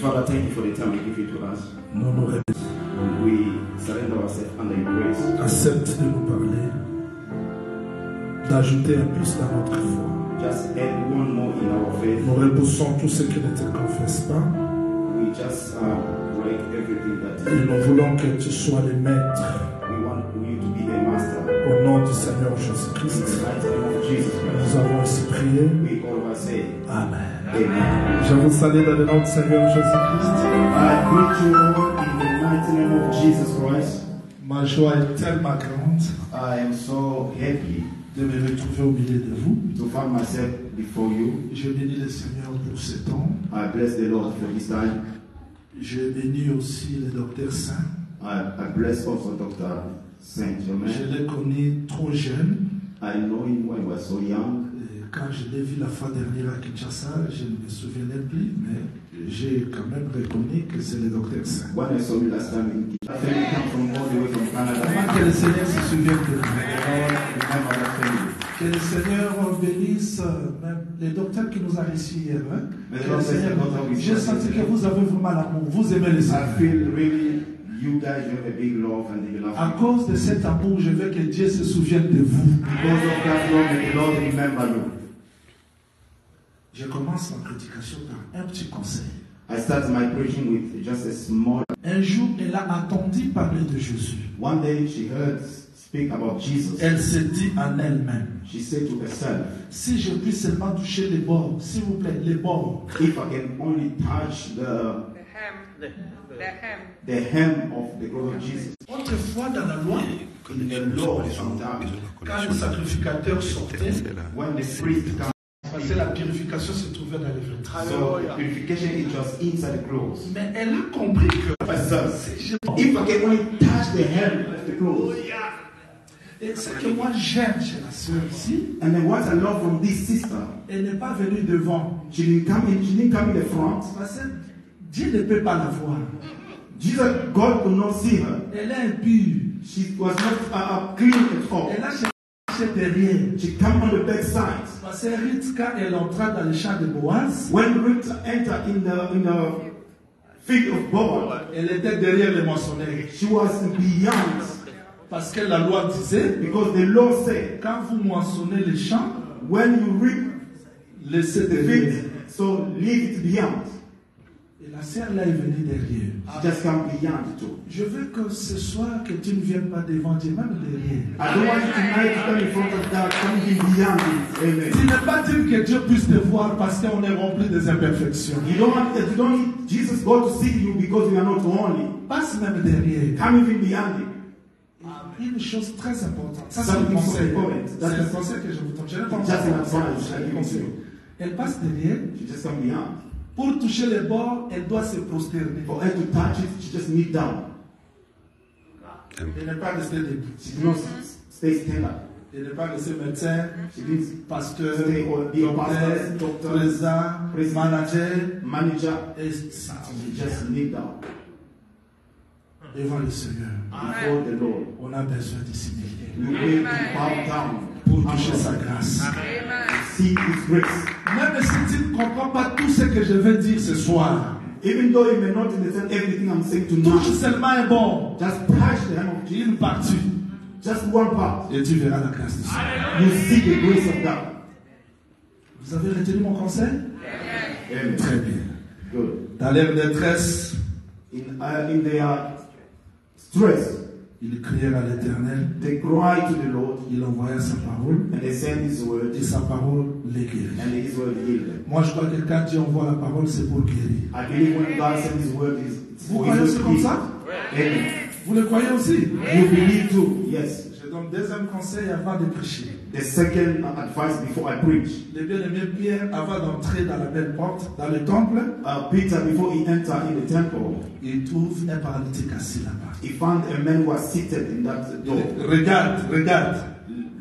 Father, thank you for the time you give it to us. Nous nous répétons. We surrender ourselves under your grace. Accepte de nous parler, d'ajouter un plus dans notre foi. Just add one more in our faith. Nous repoussons tout ce qui ne te confesse pas We just uh, break everything that et nous voulons que tu sois le maître we want you to be the master. au nom du Seigneur In the Jésus-Christ. Nous avons ainsi prié. We all say, Amen. Amen. Je vous salue dans le nom du Seigneur Jésus-Christ. I greet you all in the mighty name of Jesus Christ. Ma joie est tellement grande I am so happy de me retrouver au milieu de vous. to find myself before you. Je bénis le Seigneur pour ce temps. I bless the Lord for this time. Je bénis aussi le docteur Saint. I, I bless also Dr. Saint Je l'ai connu trop jeune. I know him when he was so young. Quand je l'ai vu la fois dernière à Kinshasa, je ne me souvenais plus, mais j'ai quand même reconnu que c'est le docteur Saint. Que le Seigneur se souvienne de vous. Que le Seigneur bénisse même les docteurs qui nous a reçus hier. hein. J'ai senti que vous avez vraiment l'amour, vous aimez le I Seigneur. you guys have a big love and you love À cause de cet amour, je veux que Dieu se souvienne de vous. Because of that love, the Lord remember you. Je commence ma prédication par un petit conseil. I start my preaching with just a small. Un jour, elle a entendu parler de Jésus. One day she heard speak about Jesus. Elle se dit en elle-même, She said to herself, si je puis seulement toucher les bords, s'il vous plaît, les bords, if I can only touch the The hem. The, the hem. the hem of the clothes of Jesus. autrefois dans la loi, quand le sacrificateur sortait, when the priest que la purification se trouvait dans les vêtements. so purification is just inside the clothes. Mais elle a compris que if I can only touch the hem of the clothes, Et ce que moi j'aime chez la sœur ici, and then what I love from this sister, elle n'est pas venue devant. she didn't come in, she didn't come in the front. Parce que Dieu ne peut pas la voir. Jesus, God could not see her. Elle est impure. She was not uh, uh, clean at all. Elle a cherché derrière. She came on the back side. Parce que Ruth, quand elle entra dans le champ de Boaz, When Ruth entered in the in the field of Boaz, elle était derrière les moissonneurs. she was beyond Parce que la loi disait, because the law said quand vous moissonnez les champs, when you reap laissez the derrière. so leave it beyond. Et la sœur là est venue derrière. Just come beyond too. Je veux que ce soir, que tu ne viennes pas devant Dieu, même derrière. I don't want you tonight to come in front of God, come beyond it. Tu Amen. n'es pas dire que Dieu puisse te voir parce qu'on est rempli des imperfections. You don't want you don't need Jesus God to see you because you are not holy. Passe même derrière. Come even beyond it. Une chose très importante. Ça, c'est le conseil. important. C'est le conseil que je vous donne. Je n'ai pas. Elle passe derrière. She just come beyond. Pour toucher les bords, elle doit se prosterner. For her to touch it, she just kneel down. Elle n'est pas restée debout. She did not s- stay stand up. Elle n'est pas restée médecin, She didn't pasteur, Stay or be pastor, docteur, doctor, président, manager. manager. Et She ça, just kneel down devant le Seigneur, before the Lord. on a besoin de s'humilier We will bow down pour toucher sa grâce. Amen. Seek His grace. Même si tu ne comprends pas tout ce que je vais dire ce soir, Even though you may not understand everything I'm saying touche tonight, seulement un bord, just touch the hem of Jesus. une partie, Just one part. et tu verras la grâce de Dieu. You see the grace of God. Vous avez retenu mon conseil? Amen. Très bien. Good. Dans leur détresse, In, uh, in their stress, ils crièrent à l'Éternel, they cried to the Lord il envoya sa parole, and they sent His word et sa parole les guérit. and His word healed them. Moi, je crois que quand Dieu envoie la parole, c'est pour guérir. I believe when God sends His word, it's Vous croyez aussi comme ça? Amen. Vous le croyez aussi? You believe too? Yes. Donne deuxième conseil avant de prêcher. The second advice before I preach. Le bien-aimé Pierre, avant d'entrer dans la belle porte, dans le temple, Uh, Peter, before he entered in the temple, il trouve un paralytique assis là-bas. he found a man who was seated in that door. Regarde, regarde,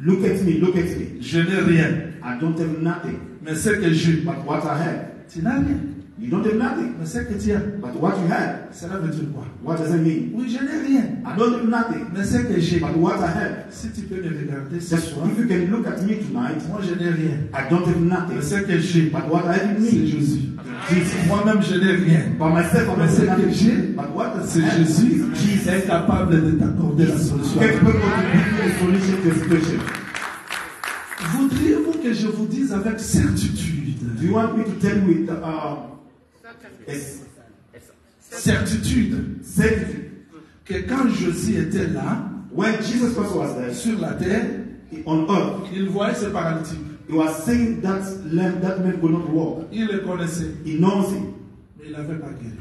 Look at me, look at me. je n'ai rien, I don't have nothing, mais ce que j'ai, but what I have, tu n'as rien. You don't have nothing. Mais ce que tu as, But what you have, cela veut dire quoi? What does it mean? Oui, je n'ai rien. I don't have nothing. Mais ce que j'ai, But what I have, si tu peux me regarder ce soir, if you can look at me tonight, moi je n'ai rien. I don't have Mais nothing. ce que j'ai, But what I have in c'est me, Jésus. Jesus. Moi-même, je n'ai rien. By myself, Mais ce que j'ai, But what c'est I have Jésus Jesus. est capable de t'accorder la solution. Capable to give you a solution the situation. Voudriez-vous que je vous dise avec certitude? Do you want me to tell you with uh, Certitude certainty? que quand Jésus était là, When Jesus Christ was there sur la terre, on earth, il voyait ce paralytique. he was saying that lamb, that man could not walk. Il le connaissait, He knows him, mais il n'avait pas guéri.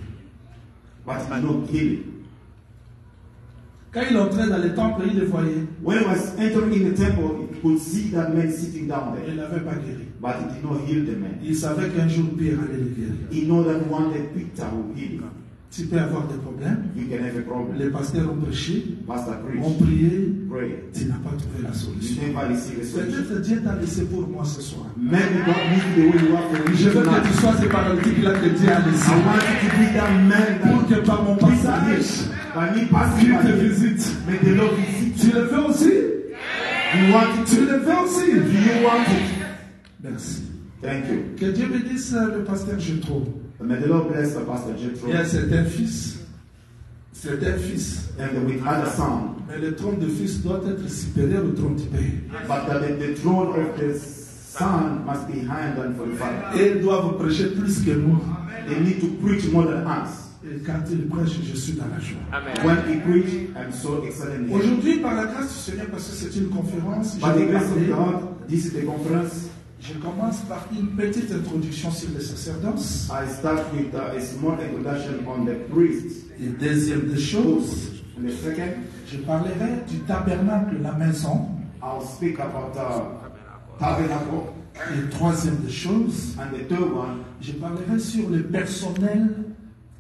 but he not healing. Quand il entrait dans le temple, il le voyait, When he was entering in the temple, he could see that man sitting down mais il there, n'avait pas guéri. but he did not heal the man. Il savait qu'un jour Pierre allait le guérir. He know that one day Peter will heal him. Tu peux avoir des problèmes. You can have a problem. Les pasteurs ont prêché, Pastor ont prié, pray. tu n'as pas trouvé la solution. Peut-être Dieu t'a laissé pour moi ce soir. Je veux que tu sois ce paralytique là que Dieu a laissé. Pour que par mon passage, Dieu te visite. Tu le fais aussi? You. want it Tu le fais aussi? Do you want it? Merci. Thank you. Que Dieu bénisse euh, le pasteur Jetro. May the Lord bless the Pastor Jethro Il y a certains fils, certains fils, and with other son. mais le trône de fils doit être supérieur au trône du père. But that the, the throne of the son must be higher than for the father. Et ils doivent prêcher plus que nous. They need to preach more than us. Et quand ils prêchent, je suis dans la joie. When he preach, I'm so excited. here. Aujourd'hui, par la grâce du Seigneur, parce que c'est une conférence, je, By the vais grace of parler- God, this is the conference. Je commence par une petite introduction sur le sacerdoce. I start with a small introduction on the priests. Et deuxième des choses, the second, je parlerai du tabernacle, la maison. I'll speak about uh, tabernacle. Et troisième des choses, And the third one, je parlerai sur le personnel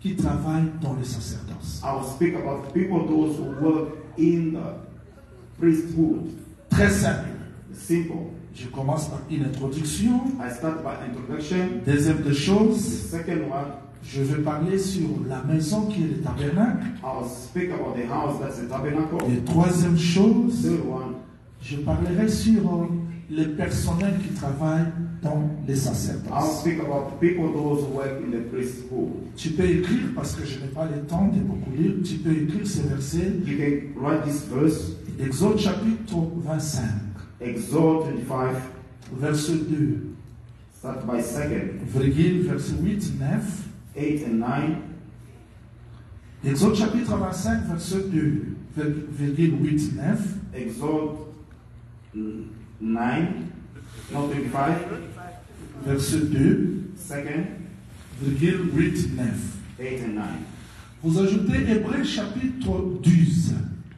qui travaille dans le sacerdoce. I'll speak about people, those who work in the priesthood. Très simple. Simple. Je commence par une introduction. I start by introduction. Deuxième des The choses, second one, je vais parler sur la maison qui est le tabernacle. I'll speak about the house that's the tabernacle. Et troisième chose, Third one, je parlerai sur euh, le personnel qui travaille dans les I'll sacerdoces. speak about people, those who work in the priesthood. Tu peux écrire, parce que je n'ai pas le temps de beaucoup lire, tu peux écrire ces versets. You can write this verse, Exode chapitre 25, Exode 25, verset 2, start by second, virgule, verset 8, 9. 8 and 9. Exode chapitre 25, verset 2, virgule 8, 9. Exode mm, 9, not 25, Verset 2, second, virgule 8, 9. 8 and 9. Vous ajoutez Hébreu chapitre 12,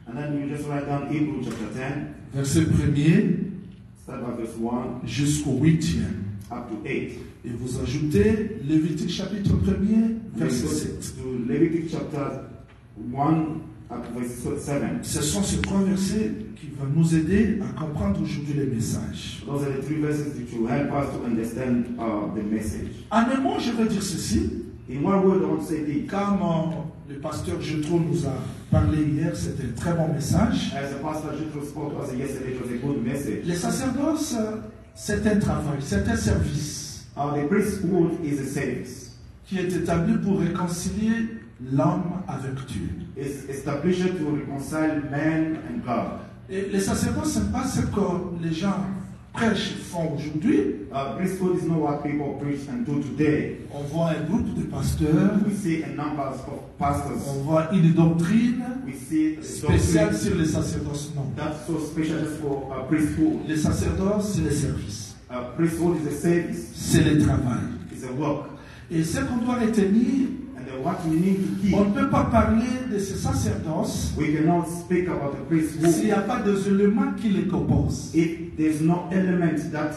And then you just write down Hebrew chapter 10, verset 1er start by verse 1 jusqu'au 8e. up to 8. Et vous ajoutez Lévitique chapitre 1er, Then verset go 7. to Leviticus chapter 1 up to verse 7. Ce sont ces trois versets qui vont nous aider à comprendre aujourd'hui les messages. Those are the three verses that will help us to understand uh, the message. En un mot, je vais dire ceci. In one word, I want to say this. Comme le pasteur Jetro nous a parlé hier, c'était un très bon message. Message. Les sacerdoces, euh, c'est un travail, c'est un service Uh, the priesthood is a service. qui est établi pour réconcilier l'homme avec Dieu. It's established to reconcile man and God. Et les sacerdoces, ce n'est pas ce que les gens prêchent font aujourd'hui. Uh, priesthood is not what people preach and do today. On voit un groupe de pasteurs, We see a number of pastors. on voit une doctrine We see spéciale sur les sacerdoces. Non. that's so special for uh, priesthood. Les sacerdoces, c'est le service, Uh, priesthood is a service. c'est le travail. It's a work. Et ce qu'on doit retenir, Then what we need to keep, on ne peut pas parler de ces sacerdoces we cannot speak about the s'il priesthood n'y a pas des éléments qui les composent. if there's no element that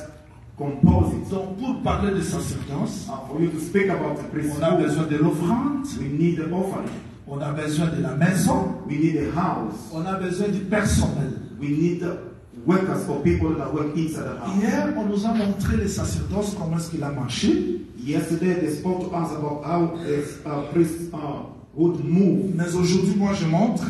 compose it. Donc, pour parler de sacerdoce, Uh, for you to speak about the on a priesthood, besoin de l'offrande, we need the offering. on a besoin de la maison, We need a house. on a besoin du personnel. We need the workers or people that work inside the house. Hier, on nous a montré les sacerdoces, comment est-ce qu'il a marché. Yesterday they spoke to us about how uh, priest uh, would move. Mais aujourd'hui, moi, je montre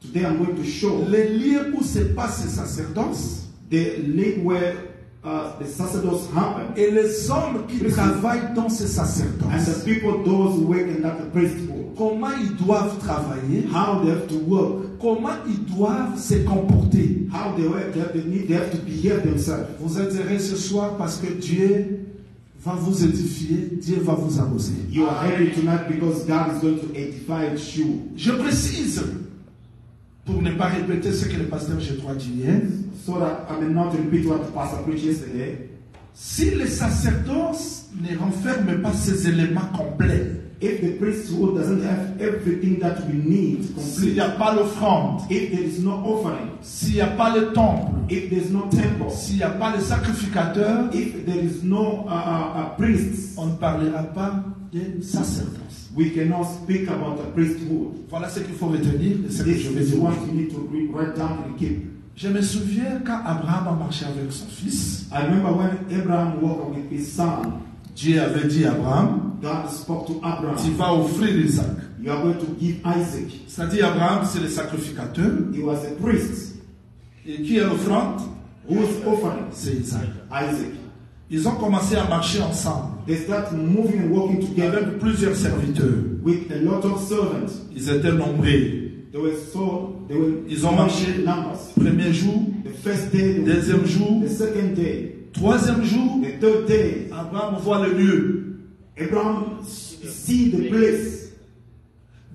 Today I'm going to show les lieux où se passe ce sacerdoce the lake where uh, the sacerdotes happen et les hommes qui travaillent dans ce and the sacerdoce. people, those who work in that priesthood, Comment ils doivent travailler, how they have to work, comment ils doivent se comporter? how they work, they have, they need, they have to behave themselves. Vous êtes heureux ce soir parce que Dieu va vous édifier, Dieu va vous arroser. You are happy tonight because God is going to edify you. Je précise, pour ne pas répéter ce que le pasteur G3 dit hier, So that I may not repeat what the pastor preached yesterday. si le sacerdoce ne renferme pas ces éléments complets, If the priesthood doesn't have everything that we need s'il complete, n'y a pas l'offrande, if there is no offering, s'il n'y a pas le temple, if there is no temple, s'il n'y a pas le sacrificateur, if there is no uh, uh, uh, priests, on ne parlera pas de sacerdoce. we cannot speak about the priesthood. Voilà ce qu'il faut retenir de ce que je vais is dire. what you need to re- write down and keep. Je me souviens quand Abraham a marché avec son fils, I remember when Abraham walked with his son, Dieu avait dit à Abraham, God spoke to tu Abraham, vas offrir Isaac. You are going to give Isaac. C'est-à-dire Abraham, c'est le sacrificateur. He was a priest. Et qui est l'offrande Whose offering? C'est Isaac. Isaac. Ils ont commencé à marcher ensemble They start moving and working together avec plusieurs serviteurs. with a lot of servants. Ils étaient nombreux. They were so they were Ils ont marché. numbers. Premier jour, The first day, the, deuxième jour, the second day, troisième jour, the third day. Abraham voit le lieu. Abraham see the place.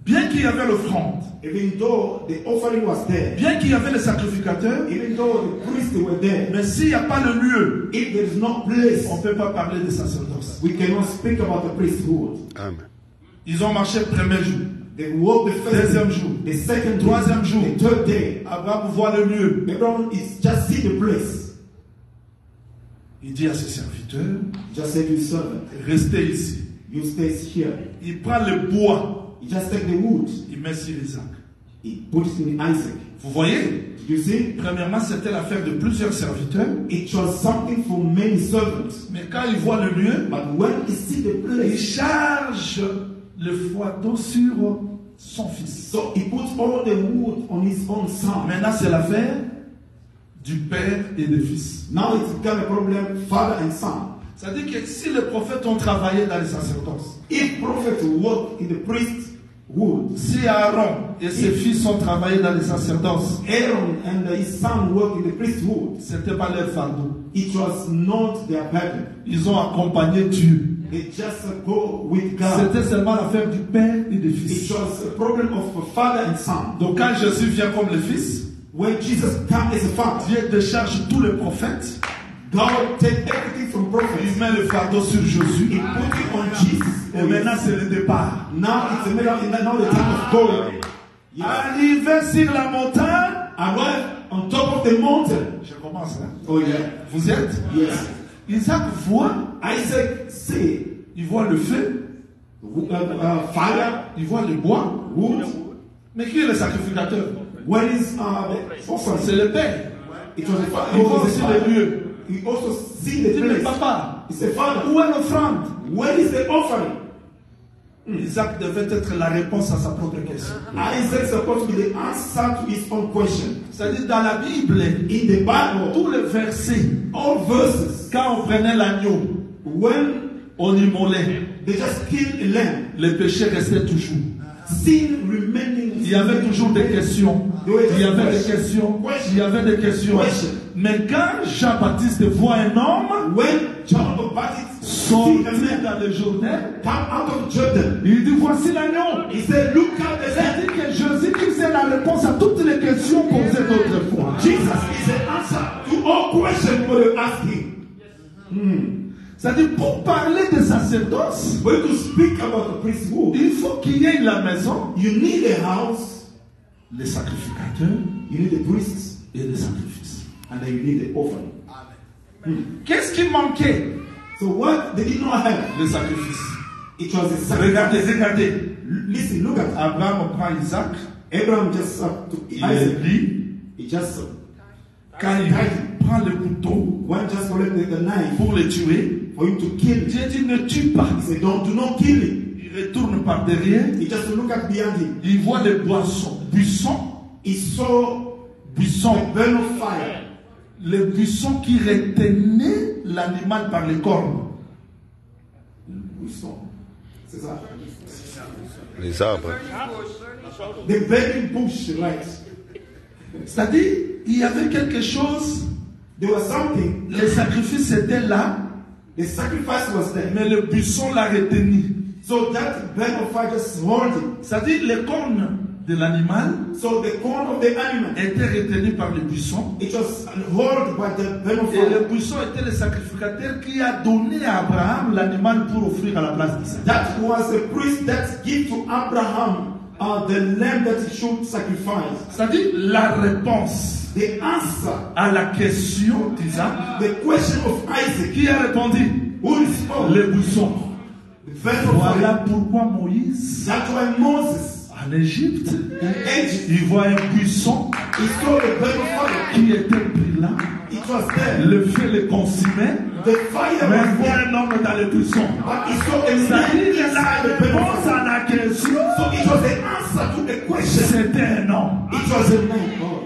Bien qu'il y avait l'offrande, Even though the offering was there, bien qu'il y avait le sacrificateur, even though the priests were there, mais s'il n'y a pas le lieu, if there is no place, on ne peut pas parler de sacerdoce. we cannot speak about the priesthood. Amen. Ils ont marché le premier jour. They walk the first Deuxième jour. the second Troisième jour. the third day. Abraham voit le lieu. Abraham is just see the place. Il dit à ses serviteurs, Just say to his servant, restez ici. you stay here. Il prend le bois, He just take the wood, il met sur Isaac. he put it in Isaac. Vous voyez? You see, Premièrement, c'était l'affaire de plusieurs serviteurs. it was something for many servants. Mais quand il voit le lieu, But when he see the il place, charge le foie sur son fils. so he puts all the wood on his own son. Maintenant, c'est l'affaire du père et des fils. Now it's become a problem, father and son. C'est-à-dire que si les prophètes ont travaillé dans les sacerdoces, If prophets work in the priesthood, si Aaron et ses fils ont travaillé dans les sacerdoces, Aaron and his son work in the priesthood, c'était pas leur fardeau. it was not their burden. Ils ont accompagné Dieu. They just go with God. C'était seulement l'affaire du père et It fils. was a problem of father and son. Donc quand Jésus vient comme le fils, When Jesus came as a father, Dieu décharge tous les prophètes, God take everything from il prophets. met le fardeau sur He Jésus. put it on Jesus. Et maintenant c'est le départ. Now it's a of now the time of going. Yes. Arrivé sur la montagne, Arrive on top of the mountain. je commence. hein. Oh yeah. Vous êtes? Yes. Isaac voit, Isaac see il voit le feu, uh, uh, fire, il voit le bois. wood. Mais qui est le sacrificateur? When is uh? C'est le père. Father. Il was aussi the le father. lieu. He also see Il the place. papa, It's the father. où est l'offrande Where is the offering? Isaac devait être la réponse à sa propre question. Isaac is supposed to be the answer to his own question. C'est-à-dire dans la Bible, In the Bible, tous les versets, all verses, quand on prenait l'agneau, when on immolait, they just kill a lamb, les péchés restaient toujours. sin remaining. Il y avait toujours des questions. Il y avait des questions. Il y avait des questions. Mais quand Jean-Baptiste voit un homme sortir dans le Jourdain, il dit voici l'agneau. he said, Look at the lamb. C'est-à-dire que Jésus-Christ est la réponse à toutes les questions posées autrefois. Jesus is the answer to all questions. C'est-à-dire pour parler de sacerdoce, When you speak about the priesthood, il faut qu'il y ait la maison, you need a house, les sacrificateurs you need the priests, et les sacrifices. and then you need the offering. Qu'est-ce qui manquait? So what they did not have, Les sacrifices. it was a Regardez, sacrifice. regardez. Listen, look at Abraham prend Isaac, Abraham just took il Isaac. est lit. He just uh, Quand il prend le couteau One just collected the knife? pour le tuer. for him to kill. Dieu dit ne tue pas. He said, Don't do not kill him. Il retourne par derrière. He just look at behind him. Il voit les boissons, buissons, He saw buissons, a burn of fire. les buissons qui retenaient l'animal par les cornes. Saw. C'est ça? Les arbres. The burning bush, right? C'est-à-dire, il y avait quelque chose, There was something. les sacrifices étaient là, The sacrifice was there. mais le buisson l'a retenu. So that burn of fire just hold it. C'est-à-dire, les cornes de l'animal So the corn of the animal, étaient retenues par le buisson. it was held by the burn of Et le buisson était le sacrificateur qui a donné à Abraham l'animal pour offrir à la place d'Isaac. That was the priest that gave to Abraham uh, the lamb that he should sacrifice. C'est-à-dire, la réponse The answer, à la question d'Isaac, the question of Isaac, qui a répondu who responded? Le buisson. The burn of Voilà pourquoi Moïse, That's why Moses en Égypte, il voit un buisson he saw the burn of fire. qui était pris là, It was there. le feu le consumait, The fire mais il voit un homme dans le buisson. But he saw a man C'est-à-dire la inside the burn of réponse fire. à la question, So it was the answer to the question. c'était un homme. It was a man.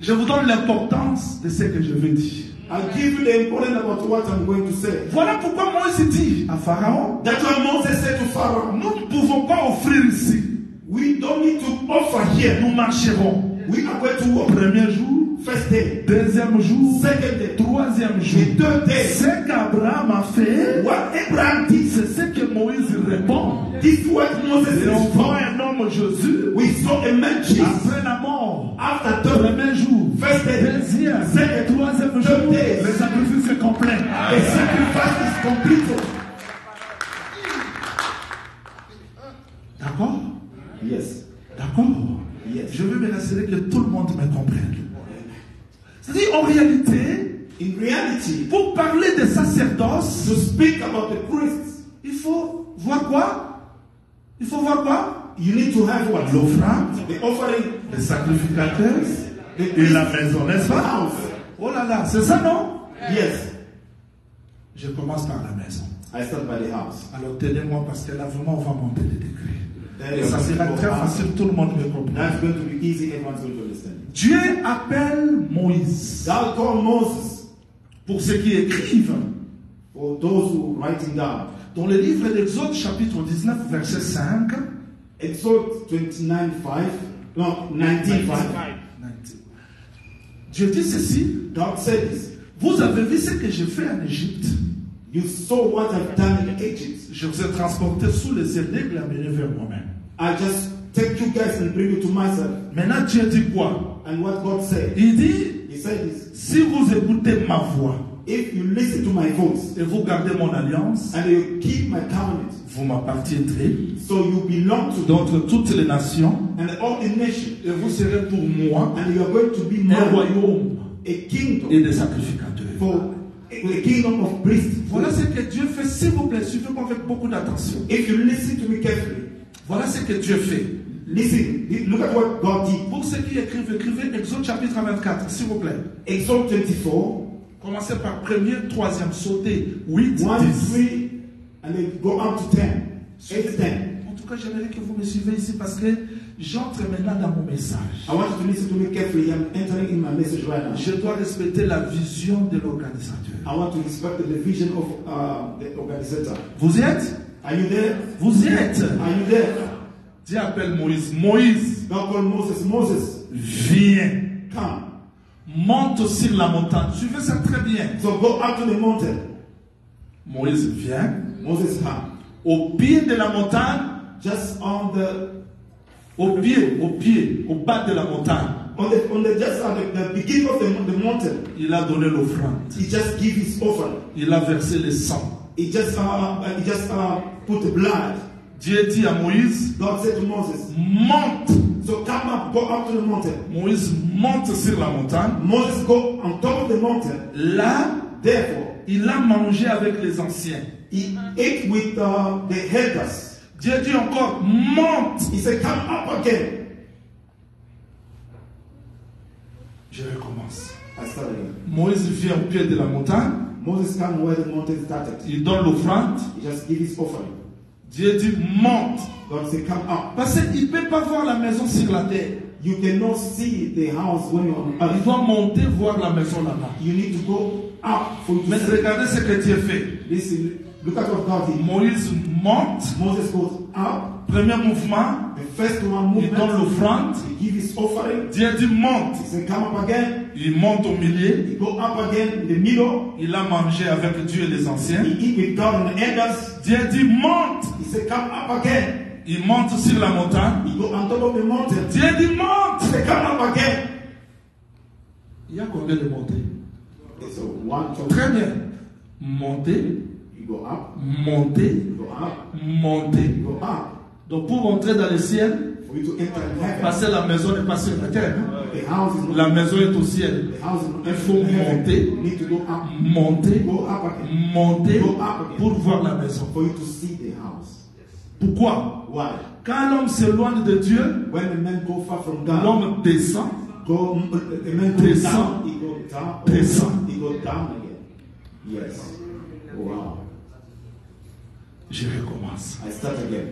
Je vous donne l'importance de ce que je vais dire. I'll give you the important about what I'm going to say. Voilà pourquoi Moïse dit à Pharaon, That's why Moses said to Pharaoh, nous ne pouvons pas offrir ici. We don't need to offer here. Nous marcherons. Walk. Premier jour, First day, deuxième jour, second day, troisième jour. the third day. Ce qu'Abraham a fait, What Abraham did, c'est ce que Moïse répond. this is what Moses Et on voit un homme Jésus We saw a man Jesus après la mort. after third Premier jour, First day. deuxième, Second. troisième Third jour, day. le sacrifice est complet. The sacrifice is completed. D'accord? Yes. D'accord? Je veux me rassurer que tout le monde me comprenne. C'est-à-dire, en réalité, In reality, pour parler de sacerdoce, to speak about the il faut voir quoi? Il faut voir quoi? you need to have what? L'offrande, The offering, les sacrificateurs the et la maison, n'est-ce pas? House. Oh là là, c'est ça non? Yes. Je commence par la maison. I start by the house. Alors tenez-moi parce que là vraiment on va monter les degrés. Et ça sera très facile, tout le monde me comprend. That's going to be easy. Everyone's going to understand. Dieu appelle Moïse pour ceux qui écrivent for those who writing down. dans le livre d'Exode chapitre 19 verset 5. Exodus 29 5. No, 19 5. Dieu dit ceci, God said this. vous avez vu ce que j'ai fait en Égypte? You saw what I've done in Egypt. Je vous ai transporté sous les ailes et amené vers moi-même. I just take you guys and bring you to myself. Maintenant Dieu dit quoi? And what God said, Il dit, He said this. si vous écoutez ma voix If you listen to my voice et vous gardez mon alliance, and you keep my covenant, vous m'appartiendrez so you belong to d'entre toutes les nations and all the nations, et vous serez pour moi and you are going to be un mine, royaume a kingdom et des sacrificateurs. for a kingdom of priests. Voilà ce que Dieu fait. S'il vous plaît, suivez-moi avec beaucoup d'attention. If you listen to me carefully, Voilà ce que Dieu fait. listen, look at what God did. Pour ceux qui écrivent, écrivez Exode chapitre 24, s'il vous plaît. Exodus 24, Commencez par premier, troisième, sautez 8, 1, 10. 3, and then go up to 10. 8, 10. Cas, j'aimerais que vous me suivez ici parce que j'entre maintenant dans mon message. I want you to listen to me carefully. I'm entering in my message right now. Je dois respecter la vision de l'organisateur. I want to respect the vision of uh, the organizer. Vous y êtes? Are you there? Vous y êtes? Are you there? Dieu appelle Moïse. Moïse, God called Moses. Moses, viens. come. Monte sur la montagne. Suivez ça très bien. So go up to the mountain. Moïse vient. Moses come. Au pied de la montagne, Just on the au pied, au pied, au bas de la montagne, on the on the just at the, the beginning of the, the mountain. il a donné l'offrande. He just give his offering. Il a versé le sang. He just uh, he just uh, put the blood. Dieu dit à Moïse, God said to Moses, monte. "So come up, go up to the mountain." Moïse monte sur la montagne. Moses go on top of the mountain. Là, Therefore, il a mangé avec les anciens. he ate with uh, the elders. Dieu dit encore, monte. He said, "Come up again." Je recommence. Moïse vient au pied de la montagne, Moses come where the mountain started. il donne l'offrande. Just give his offering. Dieu dit monte. God say, come up. Parce qu'il ne peut pas voir la maison sur la terre. You cannot see the house when you're on Il earth. doit monter voir la maison là-bas. You need to go up for Mais regardez ce que Dieu fait. Listen, look at what God did. Moïse monte. Moses goes up. Premier mouvement, The first one il donne movement, l'offrande. he give his offering. Dieu dit monte. He said, come up again. Il monte au milieu. He go up again in the middle. Il a mangé avec Dieu et les anciens. He eat with God and the elders. Dieu dit monte. He said, come up again. Il monte sur la montagne. He go on top of the mountain. Dieu dit monte. He said, come up again. Il y a combien de montées? Très bien. Monter, go up. monter, You go up. monter. You go up. Donc pour entrer dans le ciel, que la maison n'est pas sur la terre. hein. La maison est au ciel. Il faut monter. Monter, monter pour voir la maison. Pourquoi? Quand l'homme s'éloigne de Dieu, l'homme descend. Descend. Descend. Yes. Wow. Je recommence. I start again.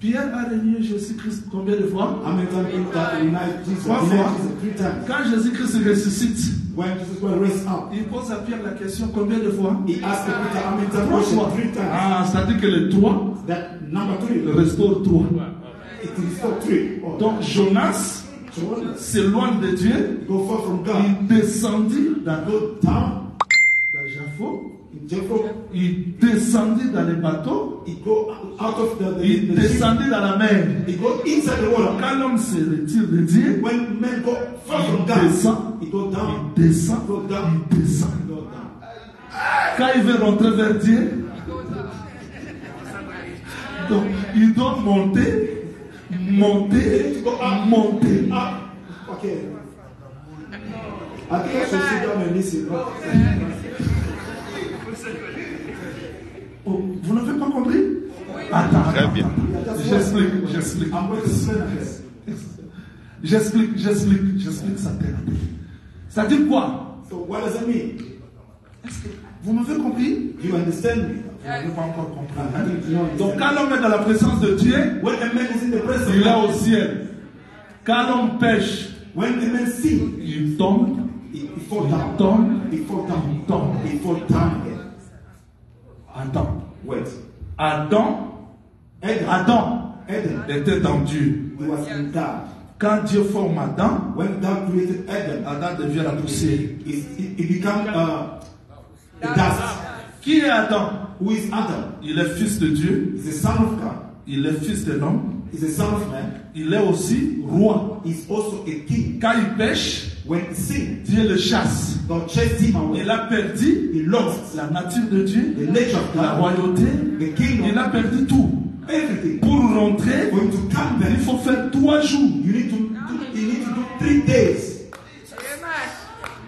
Pierre a renié Jésus-Christ combien de fois? How many times did that Jesus? Trois fois. Three times. Quand Jésus-Christ ressuscite, When Jesus was raised up, il pose à Pierre la question combien de fois? he asked Peter how many times? Trois fois. Three times. Ah, c'est-à-dire que le 3 That number three. restaure 3. It for three. Oh. Donc Jonas s'éloigne de Dieu, go far from God. il descendit dans, Go down dans Jaffo, in. Il descendit dans les bateaux, He go out of the, the, il descendit dans la mer. He go inside the water. Quand l'homme se retire de Dieu, When men go far from il descend, go down. il descend, Go down. il descend. Quand il veut rentrer vers Dieu, donc il doit monter, monter, monter. Ah, and Oh, vous n'avez pas compris? Attends, Très bien. attends. J'explique, j'explique. J'explique, j'explique, j'explique ça terre. Ça dit quoi? So what does it mean? Est-ce que vous m'avez compris? You understand me? Vous n'avez pas encore compris. Know. Donc quand l'homme est dans la présence de Dieu, when a man is in the presence il est au ciel. Quand l'homme pêche, when a man sin, il tombe, he fall il down. tombe, He fall il tombe. He fall Attends. Wait. Adam, Adam, Adam Adam, était dans Dieu. he was in God. Quand Dieu forme Adam, When God created Adam, Adam devient la poussière. he became uh, the dust. Qui est Adam Who is Adam? Il est fils de Dieu, He's the son of God. il est fils de l'homme, He's the son of man. il est aussi roi. He's also a king. Quand il pêche, When Dieu le chasse. God chased him away. Il a perdu He lost la nature de Dieu, the nature of la royauté, the kingdom, il a perdu tout. everything. Pour rentrer, to come il faut faire trois jours. you need to do, you need to do three days.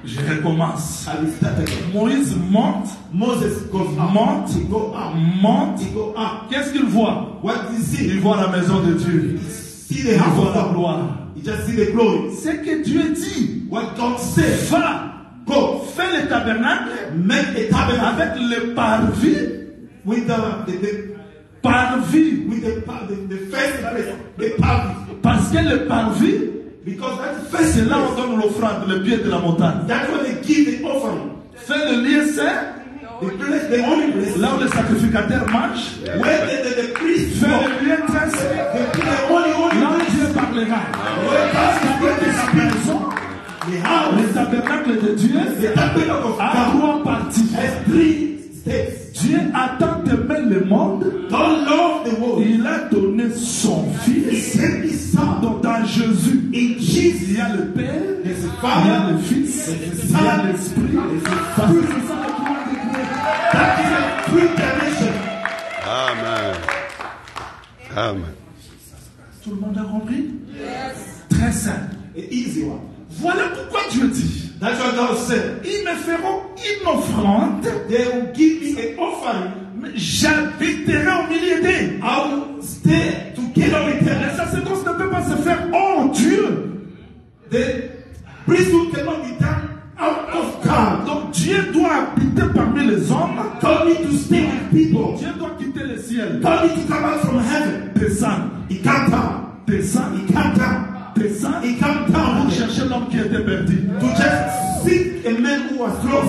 Je recommence. I will start again. Moïse monte, Moses goes up. monte, He go up. monte. He go up. Qu'est-ce qu'il voit? What? Il voit la maison de Dieu. See the voit of la gloire. He just see the glory. C'est que Dieu dit, What God said. va, Go. fais le tabernacle Make a tabernacle avec le parvis, with the the, the parvis. with the, the, the first place, the parvis. Parce que le parvis, Because that's the first c'est là où on donne l'offrande, le pied de la montagne. That's where they give the offering. Fais le lieu saint, The place, the only place là où le sacrificateur marche. where the, the, the priest Fais go. le lieu très saint, The, the only only where Parce is la maison, The house, le tabernacle de Dieu tabernacle a God trois parties. Dieu a tant aimé le monde, il a donné son Fils. Donc dans Jésus, il y a le Père, a il y a le Fils, il y a l'Esprit. Parce que c'est ça le a. Amen. Tout le monde a compris Très simple. An easy one. Voilà pourquoi Dieu dit That's what God said. Ils me feront une offrande, They will give me an offering.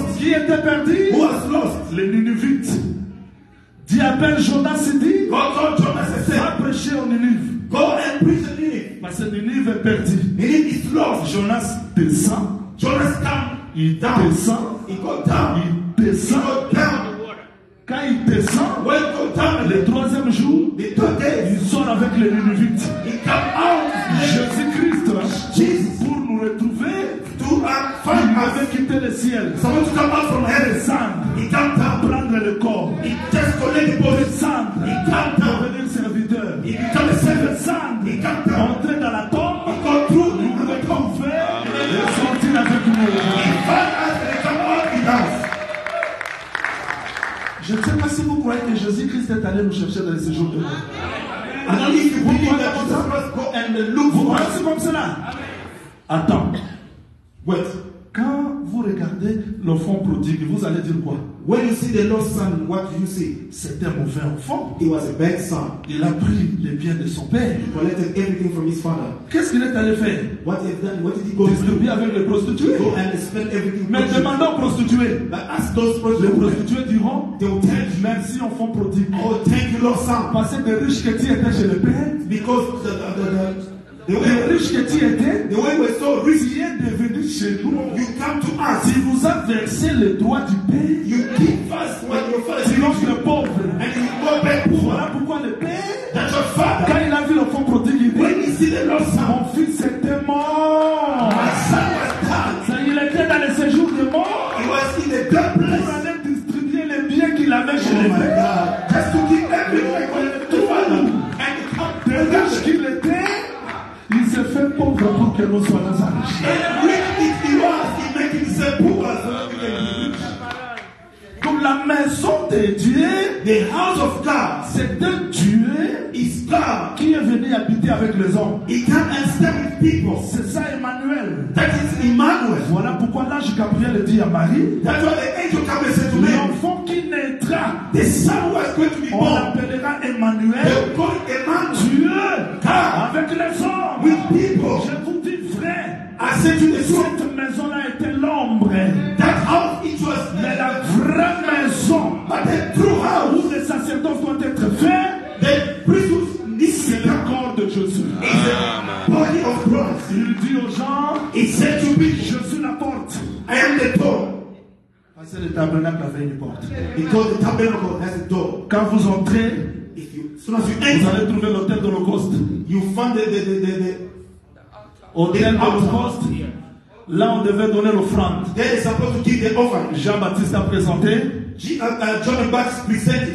Lost. Qui était perdu? Who was lost? Les Ninivites. Dieu appelle Jonas et dit God Jonas and Va prêcher aux Ninives. Go and preach to Nineveh. Parce que Ninive est perdu. Nineveh is lost. Jonas descend, Jonas come. il down. descend, He go down. il descend. go down. Quand il descend, When he go down, le troisième jour, the third day, il sort avec les Ninivites. he come out. Jésus-Christ, Jesus pour nous retrouver, to uh, il find avait quitté le ciel, Someone to come out from heaven. He come down. prendre le corps, He just collect the body. He come down. devenir serviteur, He become a servant. He come down. entrer dans la tombe, go through. He nous go through. retrouver et sortir avec nous. And he come out with us. Je ne sais pas si vous croyez que Jésus-Christ est allé nous chercher dans ces jours de mort. I don't need to believe that Jesus Christ go and look Vous croyez comme cela Attends, Wait. Vous regardez l'enfant prodigue, vous allez dire quoi? When you see the lost son, what do you see? C'était un mauvais enfant. He was a bad son. Il a pris les biens de son père. He collected everything from his father. Qu'est-ce qu'il est allé faire? What he done? What did he go? Distribuer avec les prostituées. Go and spend everything. Mais demandons aux prostituées. But ask those Les prostitutes. prostituées diront They will tell you, Merci, enfant prodigue. "Oh, thank you, lost son," Parce que des riches que tu étais chez le père, because the the the, the, way riches que tu étais, the way we're so rich, tu es devenu chez nous. you come to us. Tu nous as versé le droit du père. You give us what your father Tu le pauvre. and you go back poor. Voilà pourquoi le père, That your father, quand il a vu l'enfant prodigue, when he see the lost son, Mon fils était mort. my son que nous soyons enrichis. And rich if he was, he make himself poor can. Donc la maison de Dieu, The house of God c'est un Dieu is God. qui est venu habiter avec les hommes. He come and with people. C'est ça Emmanuel. That is Emmanuel. Voilà pourquoi l'ange Gabriel dit à Marie, That's why the angel vous entrez, vous allez trouver l'hôtel d'Holocauste. you find the, the, the, the, the Hôtel d'Holocauste, là on devait donner l'offrande. Jean-Baptiste a présenté, uh, uh,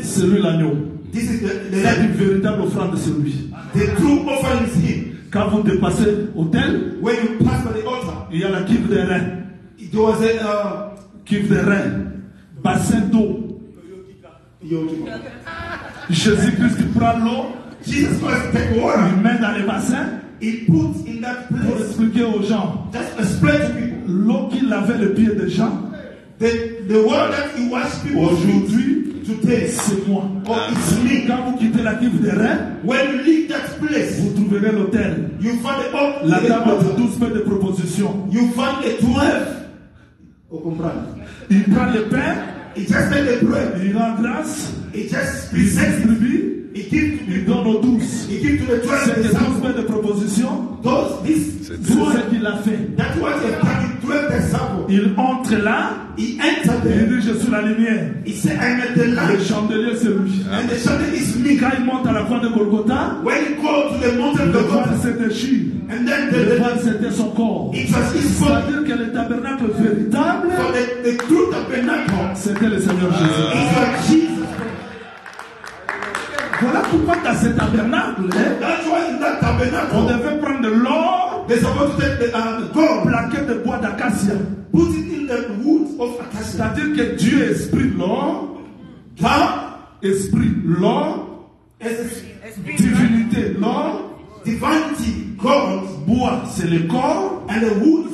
c'est lui l'agneau. This is the, the, C'est une véritable offrande, c'est lui. the true offering is him. Quand vous dépassez l'hôtel, When you pass by the altar, il y a la cuve des reins. there was a Cuve des reins. Bassin d'eau. Jésus-Christ qui prend l'eau, Jesus Christ take water. il met dans les bassins He put in that pour place expliquer aux gens just explain to people l'eau qui lavait le pied des gens. the the water that he wash people's feet Aujourd'hui, today. c'est moi. Oh, it's me. Quand vous quittez la cuve des reins, When you leave that place, vous trouverez l'hôtel. you find the, al- La the table de altar. 12 pains de proposition. You find a twelve. Oh, comprendre. Il prend le pain, He just take the bread. il rend grâce, He just presents it. distribue, Il donne aux douze. He gives to the twelve. C'est the les sample. 12 pains de proposition. Those this C'est twelve. ce qu'il a fait. Twelve. Il entre là, il dit Je suis la lumière. He said, "I am the Le light." chandelier, c'est lui. And the shadow is me. Quand il monte à la croix de Golgotha, When he go to the mountain le of voile God, se déchire. and then the, Le voile, c'était son corps. it was his body. C'est-à-dire que le tabernacle véritable, For the, the true tabernacle c'était le Seigneur Jésus. Jesus. Voilà pourquoi dans ce tabernacle, hein, on devait prendre de l'or, they're supposed to take the, uh, the gold, plaqué de bois d'acacia. C'est-à-dire que Dieu est esprit, l'or, God esprit, l'or, divinité, l'or, divinity, God, bois, c'est le corps, and the wood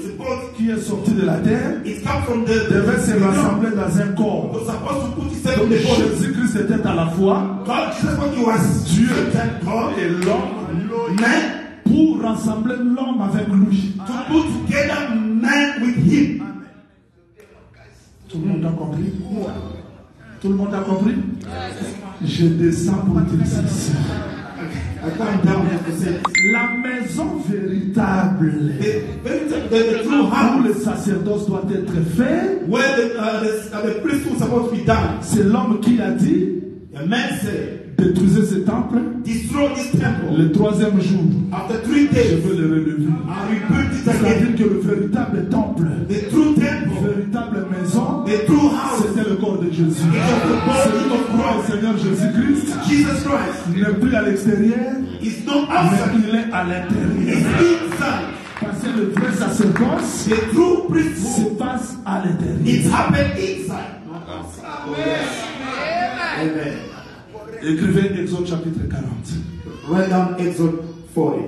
qui est sorti de la terre devait se rassembler dans un corps. Donc. Jésus-Christ était à la fois Dieu et l'homme pour rassembler l'homme avec lui. Tout le monde a compris? Tout le monde a compris? Je descends pour dire ceci. La maison véritable. The, the, the, the où le sacerdoce doit être fait, where the, uh, the, the priesthood supposed to be done. c'est l'homme qui a dit. A man said, détruisez ce temple. destroy this temple. Le troisième jour, After three je veux le relever. I rebuild it again. C'est-à-dire que le véritable temple, The true la temple, véritable maison, the true house, c'était le corps de Jésus. it was the Celui body qui croit au of Christ. Seigneur Jésus-Christ Jesus Christ n'est plus à l'extérieur, is not mais il est à l'intérieur. it's inside. Parce que le vrai sacerdoce The true se passe à it l'intérieur. happened inside, not outside. Amen. Écrivez Exode chapitre 40, Write down Exodus 40,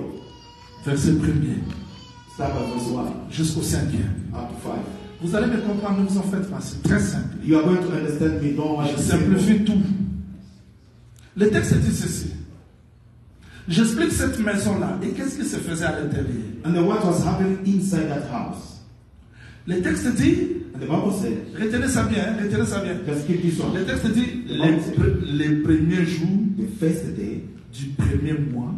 verset 1er start at verse 1 jusqu'au 5e. up to 5. Vous allez me comprendre, ne vous en faites pas, c'est très simple. You are going to understand me, don't Je simplifie tout. Le texte dit ceci. J'explique cette maison-là et qu'est-ce qui se faisait à l'intérieur? And then what was happening inside that house? Le texte dit, Retenez ça bien, hein, retenez ça bien. Le texte dit, les, pr- les premiers jours The first day, du premier mois,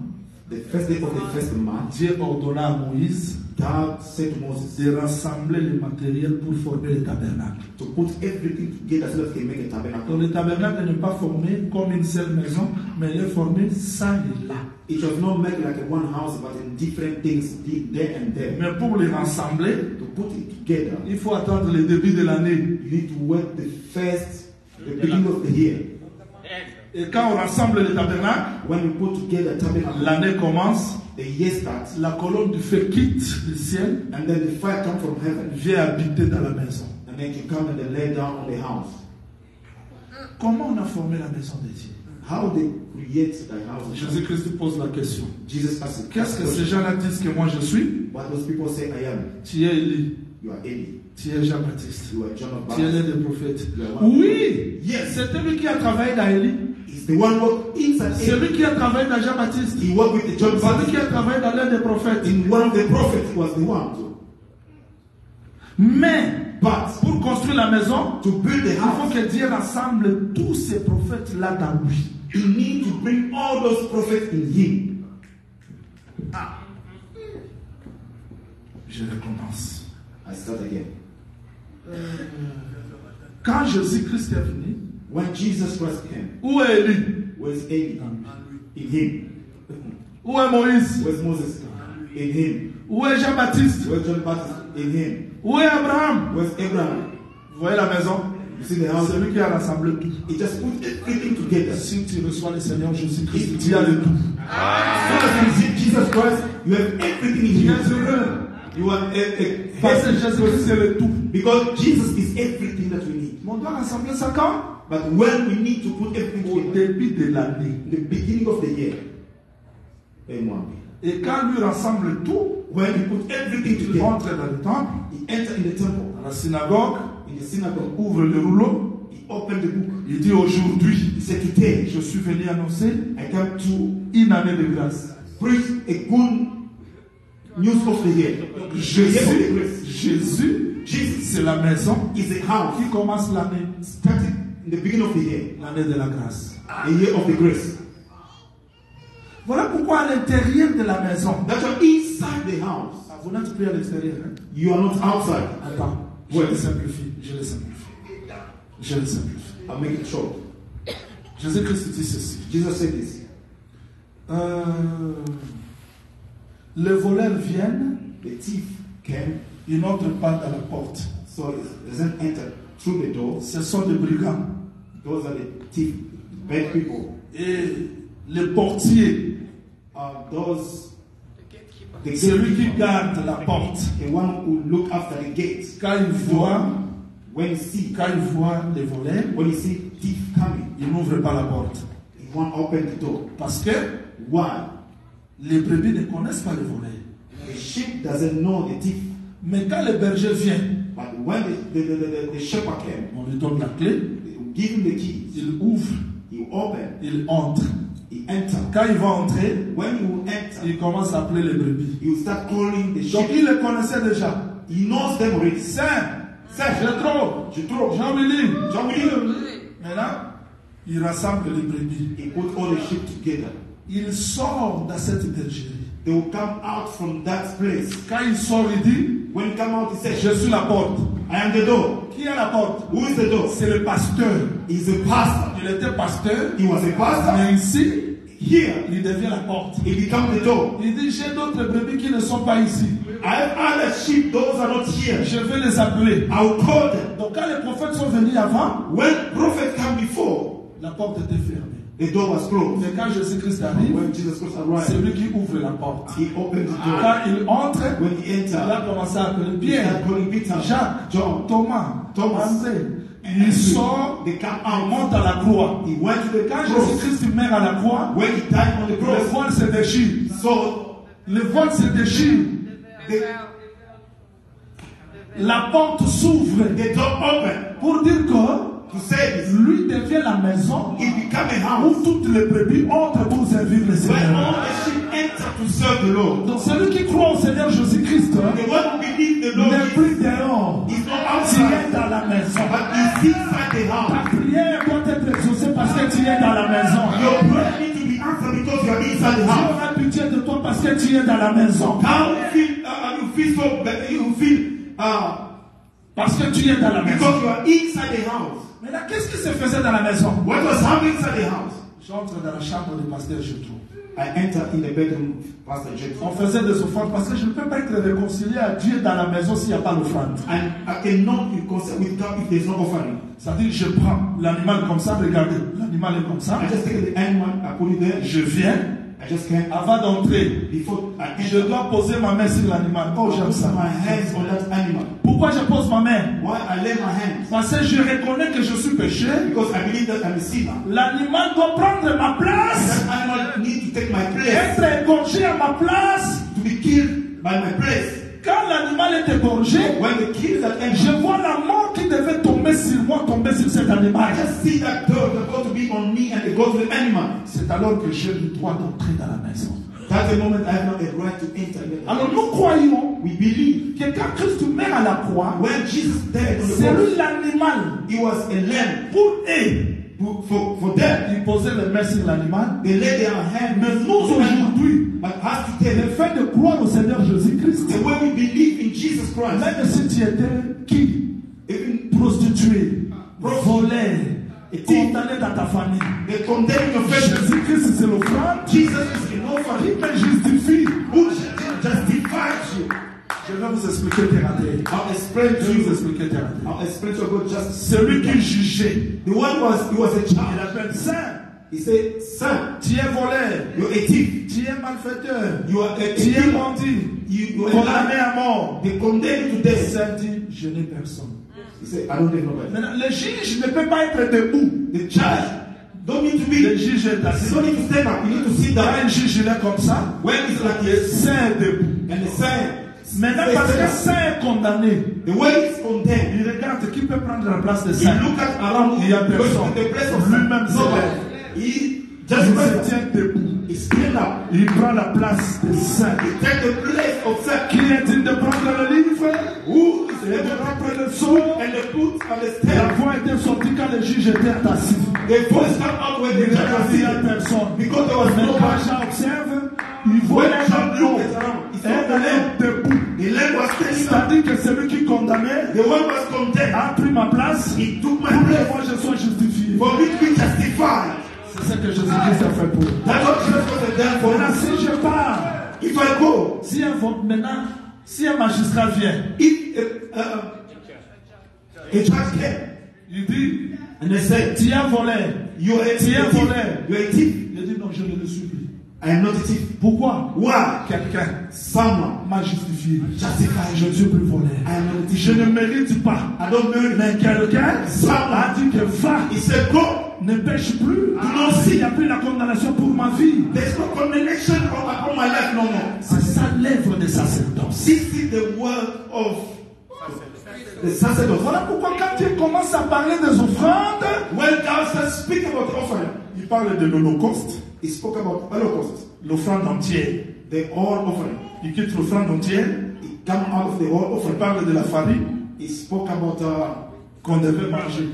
the first day of the first month, Dieu ordonna à Moïse God said to Moses de rassembler le matériel pour former le tabernacle. to put everything together so that they make a Donc tabernacle. le tabernacle n'est pas formé comme une seule maison, mais il est formé ça et là. It was not made like a one house, but in different things the- there and there. Mais pour les rassembler, To put it together, il faut attendre le début de l'année. you need to work the first, the beginning of the year. Et quand on rassemble le tabernacle, When you put together tabernacle, l'année commence, the year starts, la colonne du feu quitte le ciel, and then the fire comes from heaven, vient habiter dans la maison. and then you come and then lay down on the house. Comment on a formé la maison de Dieu How they create the house? Jésus-Christ pose la question. Jesus asked, Qu'est-ce que ces gens-là disent que moi je suis? What those people say I am? Tu es Élie, You are Eli. tu es Jean-Baptiste, You are John of tu es l'un Baptist. des prophètes. Oui, Yes. c'était lui qui a travaillé dans Élie. He's the one who inside C'est Eli. lui qui a travaillé dans Jean-Baptiste. He worked with the John C'est lui qui a travaillé dans l'un des prophètes. In one of the prophets he was the one. too. Mais But pour construire la maison, to build the il faut que Dieu rassemble tous ces prophètes-là dans lui. he need to bring all those prophets in him. Je recommence. I start again. Quand Jésus-Christ est venu, When Jesus Christ came, où est Élie? where's Eli? In him. Où est Moïse? Where's Moses? In him. Où est Jean-Baptiste Where's John Baptist? In him. Où est Abraham? Where's Abraham? Vous voyez la maison? See? C'est lui qui a rassemblé tout. He just put everything together. Si tu reçois le Seigneur Jésus-Christ, tu as le tout. As you receive Jesus Christ, you have everything in es heureux. You are Parce que Jésus-Christ, c'est le tout. because Jesus is everything that we need. Mais on doit rassembler ça quand But when we need to put everything Au début de l'année. the beginning of the year. Et quand lui rassemble tout, When he put everything il together, rentre dans le temple, he entered in the temple, dans la synagogue, in the synagogue, ouvre le rouleau, he opened the book. il dit aujourd'hui, He said, Today, je suis venu annoncer I come to une année de grâce. preach a good news of the year. Jésus. Jésus, Jesus c'est la maison is a house qui commence l'année, started in the beginning of the year, l'année de la grâce. the year of the grace. Voilà pourquoi à l'intérieur de la maison, That's why inside the house, vous n'êtes plus à l'extérieur. hein? you are not outside. Attends, je le simplifie, je le simplifie. Je le simplifie. I'll make it short. Jésus-Christ dit ceci. Jesus said this. Euh, les voleurs viennent, The thief came, ils n'entrent pas dans la porte. so doesn't enter through the door. Ce sont des brigands. Those are the thief, bad people. Et les portiers, Are those the celui qui gatekeeper, garde la porte, the one who look after the gates. quand il voit, When you see, quand il voit les voleurs, when you see thief coming, il n'ouvre pas la porte. you won't open the door. Parce que Why? les brebis ne connaissent pas les voleurs. The sheep doesn't know the thief. Mais quand le berger vient, But when the, the, the, the, the shepherd came, on lui donne la clé, give him the keys. il ouvre, He opened, il entre. he entered. Quand il va entrer, When he will enter, il commence à appeler les brebis. he will start calling the Donc sheep. il les connaissait déjà. He knows them already. Saint, Saint, Jétro, je trouve. Jean-Willy. Jean-Willy. Maintenant, il rassemble les brebis. He put all the sheep together. Il sort dans cette bergerie. They will come out from that place. Quand il sort, il dit, When he come out, he says, je suis la porte. I am the door. Qui est la porte? Who is the door? C'est le pasteur. He's a pastor. Il était pasteur, He was a pastor. mais ici, Here, il devient la porte. he become the door. Il dit, j'ai d'autres brebis qui ne sont pas ici. I have other sheep, those are not here. Je vais les appeler. I will call them. Donc quand les prophètes sont venus avant, When prophet come before, la porte était fermée. The door was closed. Mais quand Jésus-Christ arrive, When Jesus Christ c'est lui qui ouvre la porte. he opened the door. Quand il entre, When he il a entered, commencé à appeler Pierre, Peter, Jacques, John, Thomas, Thomas. André. Il sort, il monte à la croix. He went to the Quand. Jésus-Christ meurt à la croix, When he died on the le voile se déchire. so Le voile se déchire. the, La porte s'ouvre the door opened pour dire que to lui devient la maison It became a où toutes les brebis entrent pour servir le where all Seigneur. the sheep enter to serve the Lord. Donc celui qui croit au Seigneur Jésus-Christ hein, The one who believes the Lord n'est plus dehors. not Tu es dans la maison. but is inside the Ta prière doit être exaucée parce que tu es dans la maison. Your prayer needs to be answered because you are inside the Dieu house. aura pitié de toi parce que tu es dans la maison. How you feel? Uh, you feel so. bad, You feel uh, Parce que tu es dans la maison. because you are inside the house. Maintenant, qu'est-ce qui se faisait dans la maison? What was happening inside the house? J'entre dans la chambre du pasteur Jetro. I enter in the bedroom, Pastor On Jackson, faisait des offrandes parce que je ne peux pas être réconcilié à Dieu dans la maison s'il n'y a pas l'offrande. and I cannot reconcile with God if there's no offering. C'est-à-dire, je prends l'animal comme ça, regardez, l'animal est comme ça. I just take the animal, I put it there. Je viens, I just can't. avant d'entrer, Before I je dois poser ma main sur l'animal. Oh, j'aime ça. my hands on that animal. Pourquoi je pose ma main? Why I lay my hands? Parce que je reconnais que je suis péché. Because I believe that I'm a sinner. L'animal doit prendre ma place, That animal needs to take my place, être égorgé à ma place. to be killed by my place. Quand l'animal est égorgé, When they kill that je animal, vois la mort qui devait tomber sur moi, tomber sur cet animal. I just see that dog going to be on me the. C'est alors que j'ai le droit d'entrer dans la maison. That's the moment I have a right to enter. the Alors nous croyons We believe que quand Christ meurt à la croix, when Jesus died the c'est l'animal. he was a lamb Pour eux, for, for, for them. il posait les mains sur l'animal. They lay their hands Mais nous the aujourd'hui, But as to tell le fait de croire au Seigneur Jésus-Christ, the way we believe in Jesus Christ, même si tu étais qui? even Prostitué, volé, et condamné dans ta famille. Jésus-Christ, c'est l'offrande qui me justifie. You? Je vais vous expliquer terre à terre. Explain Je to vais vous you. expliquer terre à terre. I'll explain to you about justice. Celui qui jugeait, The one was he was a il child. appelle saint. He said, Son, Tu es volé, you're a thief. tu es malfaiteur, You are a, tu es bandit, You, you condamné à mort. They condemn you to death. Saint dit, je n'ai personne. Maintenant, le juge ne peut pas être debout. The judge don't need to Le be. juge est assis. don't need to stand up. You need to sit Quand down. un juge il est comme ça, When it's like le this, saint debout. and the sign, Maintenant, parce que saint est condamné, the way it's condemned, il regarde qui peut prendre la place de he saint. look at around Il y a personne. the place of Lui-même se rest. tient debout. Il prend la place de saint. He take the place of Satan. Qui est digne de prendre le livre et de prendre le sceau La voix était sortie quand le juge était assis. Il à seated. personne. Because there was Mais quand. Jean observe, il voit un homme un debout. C'est-à-dire que celui qui condamnait a pris ma place pour moi je sois justifié. Ce que Jésus-Christ a fait pour for Maintenant, si je pars, If I go, si un, maintenant, si un magistrat vient, if uh, uh, il dit, and they said, tu as volé. You're a, Tu es a thief. Il dit, non, je ne le suis plus. I am not a thief. Pourquoi? Why? Quelqu'un Someone m'a justifié. justified Je ne suis plus volé. I am not a thief. Je ne mérite pas. I don't merit Mais quelqu'un a dit que va, He said, Go. Ne pêche plus. Ah. S'il n'y a plus la condamnation pour ma vie. There's no condemnation upon my life no more. C'est ça l'œuvre de sacerdoce. This is the work of the sacerdotes. Voilà pourquoi quand il commence à parler des offrandes, When God speaking about offering, il parle de l'Holocauste, he spoke about Holocaust, l'offrande entière. the whole offering. Il quitte l'offrande entière, He come out of the whole il offering. parle de la farine He spoke about uh, qu'on devait manger.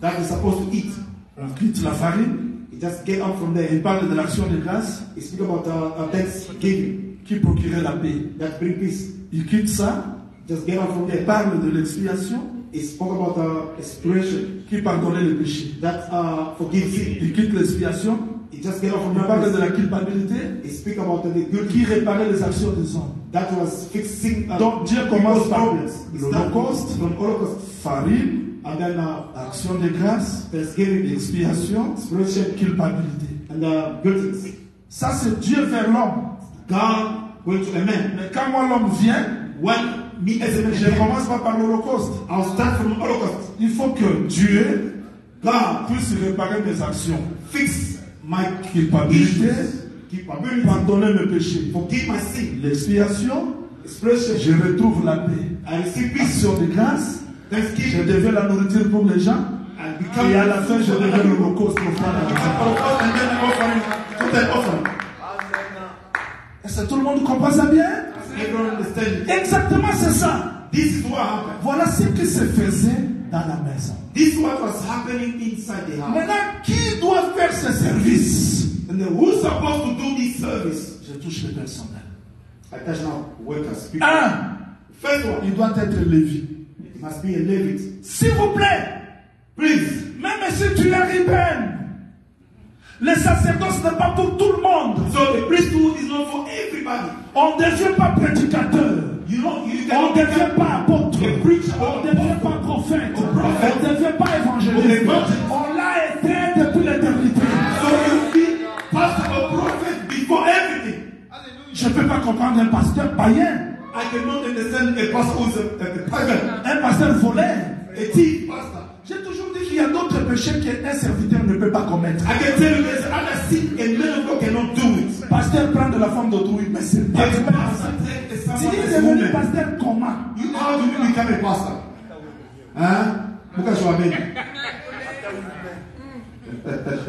that we're supposed to eat. On quitte la farine, He just get out from there. il parle de l'action de grâce He speak about uh, uh, thanksgiving qui procurait la paix? that bring peace. Il quitte ça, Just get out from il there. parle de l'expiation He spoke about uh, expiration qui pardonnait les péchés. that uh, forgive sin. Il quitte l'expiation, He just get out from il parle de la culpabilité He speak about the good qui réparait les actions des hommes? that was fixing uh, Donc Dieu commence par l'Holocauste, farine, and then uh, action de grâce, thanksgiving, expiation, expiration, culpabilité. and uh, things. Ça, c'est Dieu vers l'homme. God going to a man. Mais quand moi, l'homme vient, When me as a man, je ne commence pas par l'Holocauste. I'll start from Holocaust. Il faut que Dieu God puisse réparer mes actions, fix my culpabilité, issues, culpability, pardonner mes péchés. forgive my sin, L'expiation, je retrouve la paix. Action de grâce, je deviens la nourriture pour les gens. Et à la fin, je deviens l'Holocauste. Est-ce que tout le monde comprend ça bien? Exactement, c'est ça. This is what happened. Voilà ce qui se faisait dans la maison. This is what was happening inside the house. Maintenant, qui doit faire ce service? And then who's supposed to do this service? Je touche le personnel. Now workers. Un, il doit être Lévi. Must be a Levite. S'il vous plaît, Please, même si tu es Ruben, le sacerdoce n'est pas pour tout le monde. so the priesthood is not for everybody. On ne devient pas prédicateur. You know, you On ne devient pas apôtre. On ne devient pas prophète. On ne devient pas évangéliste. Évangéliste. On l'a été depuis l'éternité. So you be pastor or prophet before everything. Je ne peux pas comprendre un pasteur païen, I cannot understand a pastor who's a, a, a pagan, un pasteur voleur. a thief pastor. J'ai toujours dit qu'il y a d'autres péchés qu'un serviteur ne peut pas commettre. I can tell you there's other sin a man cannot do it. Pasteur prend de la forme d'autrui, mais c'est pas du a Tu es devenu pasteur comment You how do you become a pastor? Hein? Pourquoi je m'amène?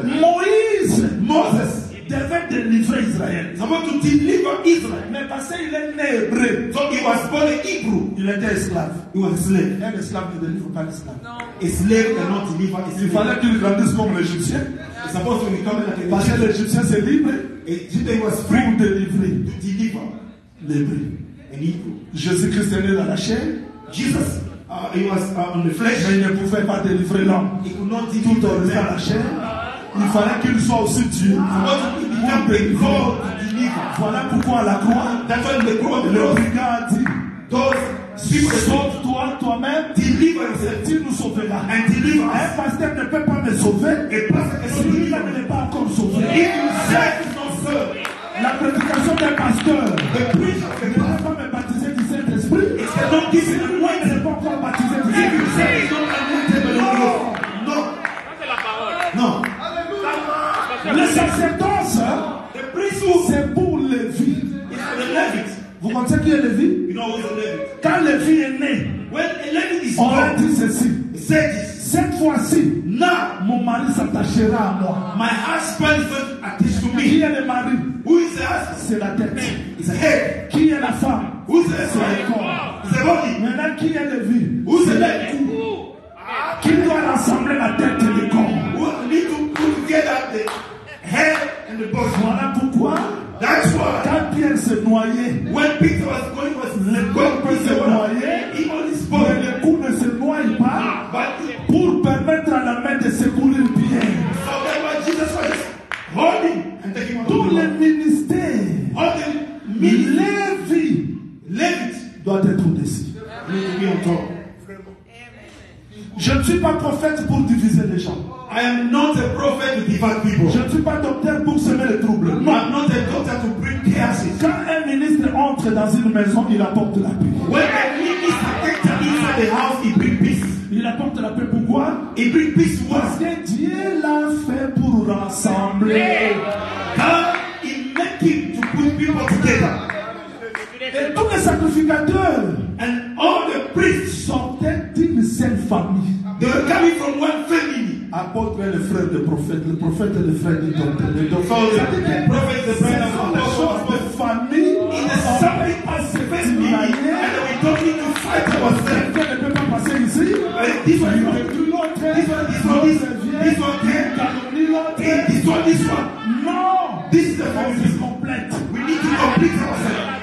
Moïse Moses devait délivrer Israël. is supposed to deliver Israel. Mais parce qu'il est né hébreu, So he was born Hebrew. il était esclave. He was a slave. Un esclave ne délivre pas l'esclave. A slave cannot deliver Il fallait qu'il grandisse comme l'Égyptien. Parce que l'Égyptien c'est libre Egyptian was free pour délivrer to deliver l'hébreu. Jésus-Christ est né dans la chair, Jesus, uh, he was uh, on the flesh. mais il ne pouvait pas délivrer l'homme. He could not Tout en restant la chair, il fallait qu'il soit aussi Dieu. Voilà pourquoi la croix, le a dit Sauve-toi toi-même, tu nous sauveras. Un pasteur ne peut pas me sauver si deliver il me. n'est pas encore sauvé. Not so, La prédication d'un pasteur the preacher of ne pas me baptiser du Saint-Esprit. weight. je n'ai pas encore baptisé sacerdoce, The priesthood c'est pour Lévi. is the. Vous connaissez qui est Lévi? Quand Lévi est né, is on a dit ceci. Cette fois-ci, mon mari s'attachera à moi. my husband is going to to Qui me. est le mari? Who is the husband? C'est la tête. Head. Qui est la femme? Who's the C'est le corps. Body. Maintenant, qui est Lévi? Who's the C'est leg? le cou. Qui doit rassembler la tête et le corps Who need to put together the Voilà pourquoi, That's why quand Pierre s'est noyé, when Peter was going, was le corps se he only mais spoke. le cou ne se noie pas But pour permettre à la main de secourir Pierre. so that was Jesus was just holding and taking on Tout the le Lord. ministère, All the ministry, Lévi Levite, doit être au-dessus. Je ne suis pas prophète pour diviser les gens. I am not a prophet to divide people. Je ne suis pas docteur pour semer les troubles. I'm Non. not a doctor to bring chaos. Quand un ministre entre dans une maison, il apporte la paix. When a minister enter inside the house, he bring peace. Il apporte la paix pourquoi He bring peace Parce once. que Dieu l'a fait pour rassembler. God, he make to put people together. Et tous les sacrificateurs And all the priests, sortaient d'une seule famille. they were coming from one family. Apôtre est le frère des prophètes, le prophète est le frère du docteur. Le docteur. So Ça dit que the prophet is the ce brother sont of des choses de famille. In the On family peut pas se family, and tirailler. we don't need to fight ourselves. Quelqu'un ne peut pas passer ici. Uh, This one, Il this one, détruit l'autre. This one, this one, L'autre this- vient, this one came. calomnie l'autre. this one, this one. Non. This is the On family. se complète. We need to complete ourselves.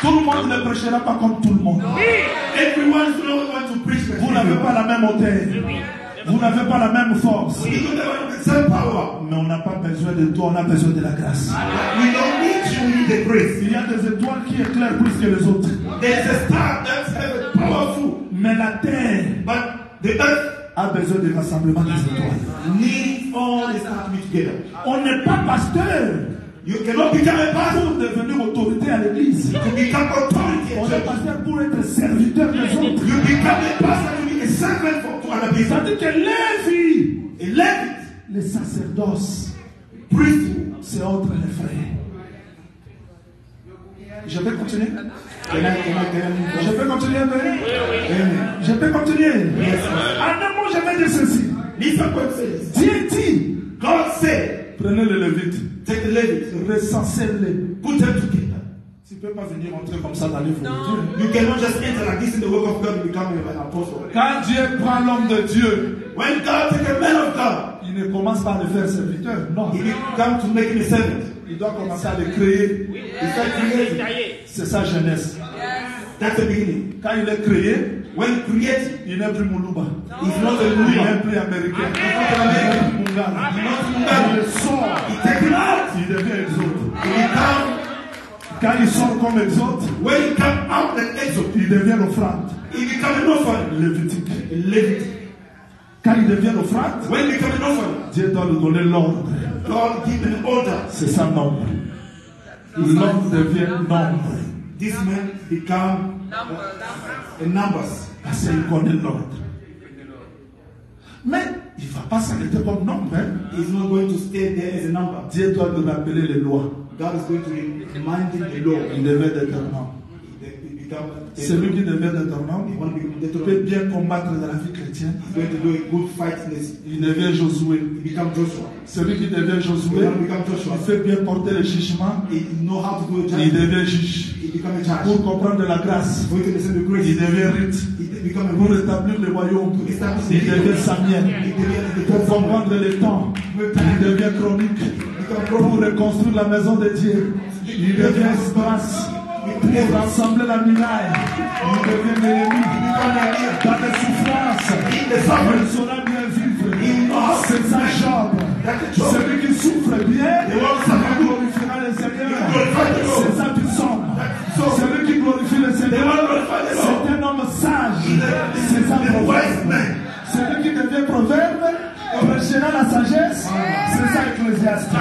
Tout le monde ne prêchera pas comme tout le monde. Everyone is not want to preach the Vous n'avez pas la même hauteur. Vous n'avez pas la même force. We don't have the same power. Mais on n'a pas besoin de toi, on a besoin de la grâce. We don't need you, we need the grace. Il y a des étoiles qui éclairent plus que les autres. There's a star that's very powerful, Mais la terre but the earth a besoin du rassemblement des étoiles. needs all the stars to be together. On n'est pas pasteur You cannot become a pastor pour devenir autorité à l'église. to become authority. On est pasteur pour être serviteur des autres. You become a pastor to be a servant for, to other people. C'est-à-dire que A levite, les sacerdoces, priesthood. c'est entre les frères. Je peux continuer? Je peux continuer un peu. Je peux continuer? En un mot, je vais dire ceci. Dieu dit, God said, prenez les Lévites, take the Levites, recensez-les. put them together. Tu ne peux pas venir entrer comme ça dans les de Dieu. You cannot just enter like this in the work of God and become an apostle. Quand Dieu prend l'homme de Dieu, When God take a man of God, il ne commence pas à le faire serviteur. Non. he become to make him a servant. Il doit commencer à le créer. He start creating. C'est sa jeunesse. That's the beginning. Quand il est créé, When created, il n'est plus Moulouba. he's not a Il ruler. n'est plus américain. Il n'est plus Mungala. Il le sort. He take him out. Il devient exote. He become, Quand il sort comme exote, when he come out and exit, il devient l'offrande. he become an orphan. Lévitique. Levite. Quand il devient l'offrande, When he become an orphan, Dieu doit lui donner l'ordre. God give an order. C'est ça nombre. L'homme devient nombre. This man become uh, a numbers. Parce qu'il connaît l'ordre. Mais il ne va pas s'arrêter comme nombre. hein. He's not going to stay there as a number. Dieu doit lui rappeler les lois. God is going to remind him the law. Il devait être un homme. He he become a, Celui qui devait être un he homme want to be peut bien combattre dans la vie chrétienne. Il devient Josué. Celui qui devient Josué, il fait bien porter le jugement. Il devient juge. Pour comprendre la grâce, il devient rite. Pour rétablir le royaume, il devient Samuel. Devient Pour comprendre les temps, il devient chronique. Pour reconstruire la maison de Dieu, il devient espace. Pour rassembler la muraille, il devient Néhémie. Dans les souffrances, il saura bien vivre. C'est sa chambre. Celui qui souffre bien, il glorifiera le Seigneur. C'est sa puissance. Celui qui glorifie le Seigneur, c'est un homme sage. C'est sa proverbe. Celui qui devient proverbe, prêchera la sagesse. C'est ça ecclésiaste.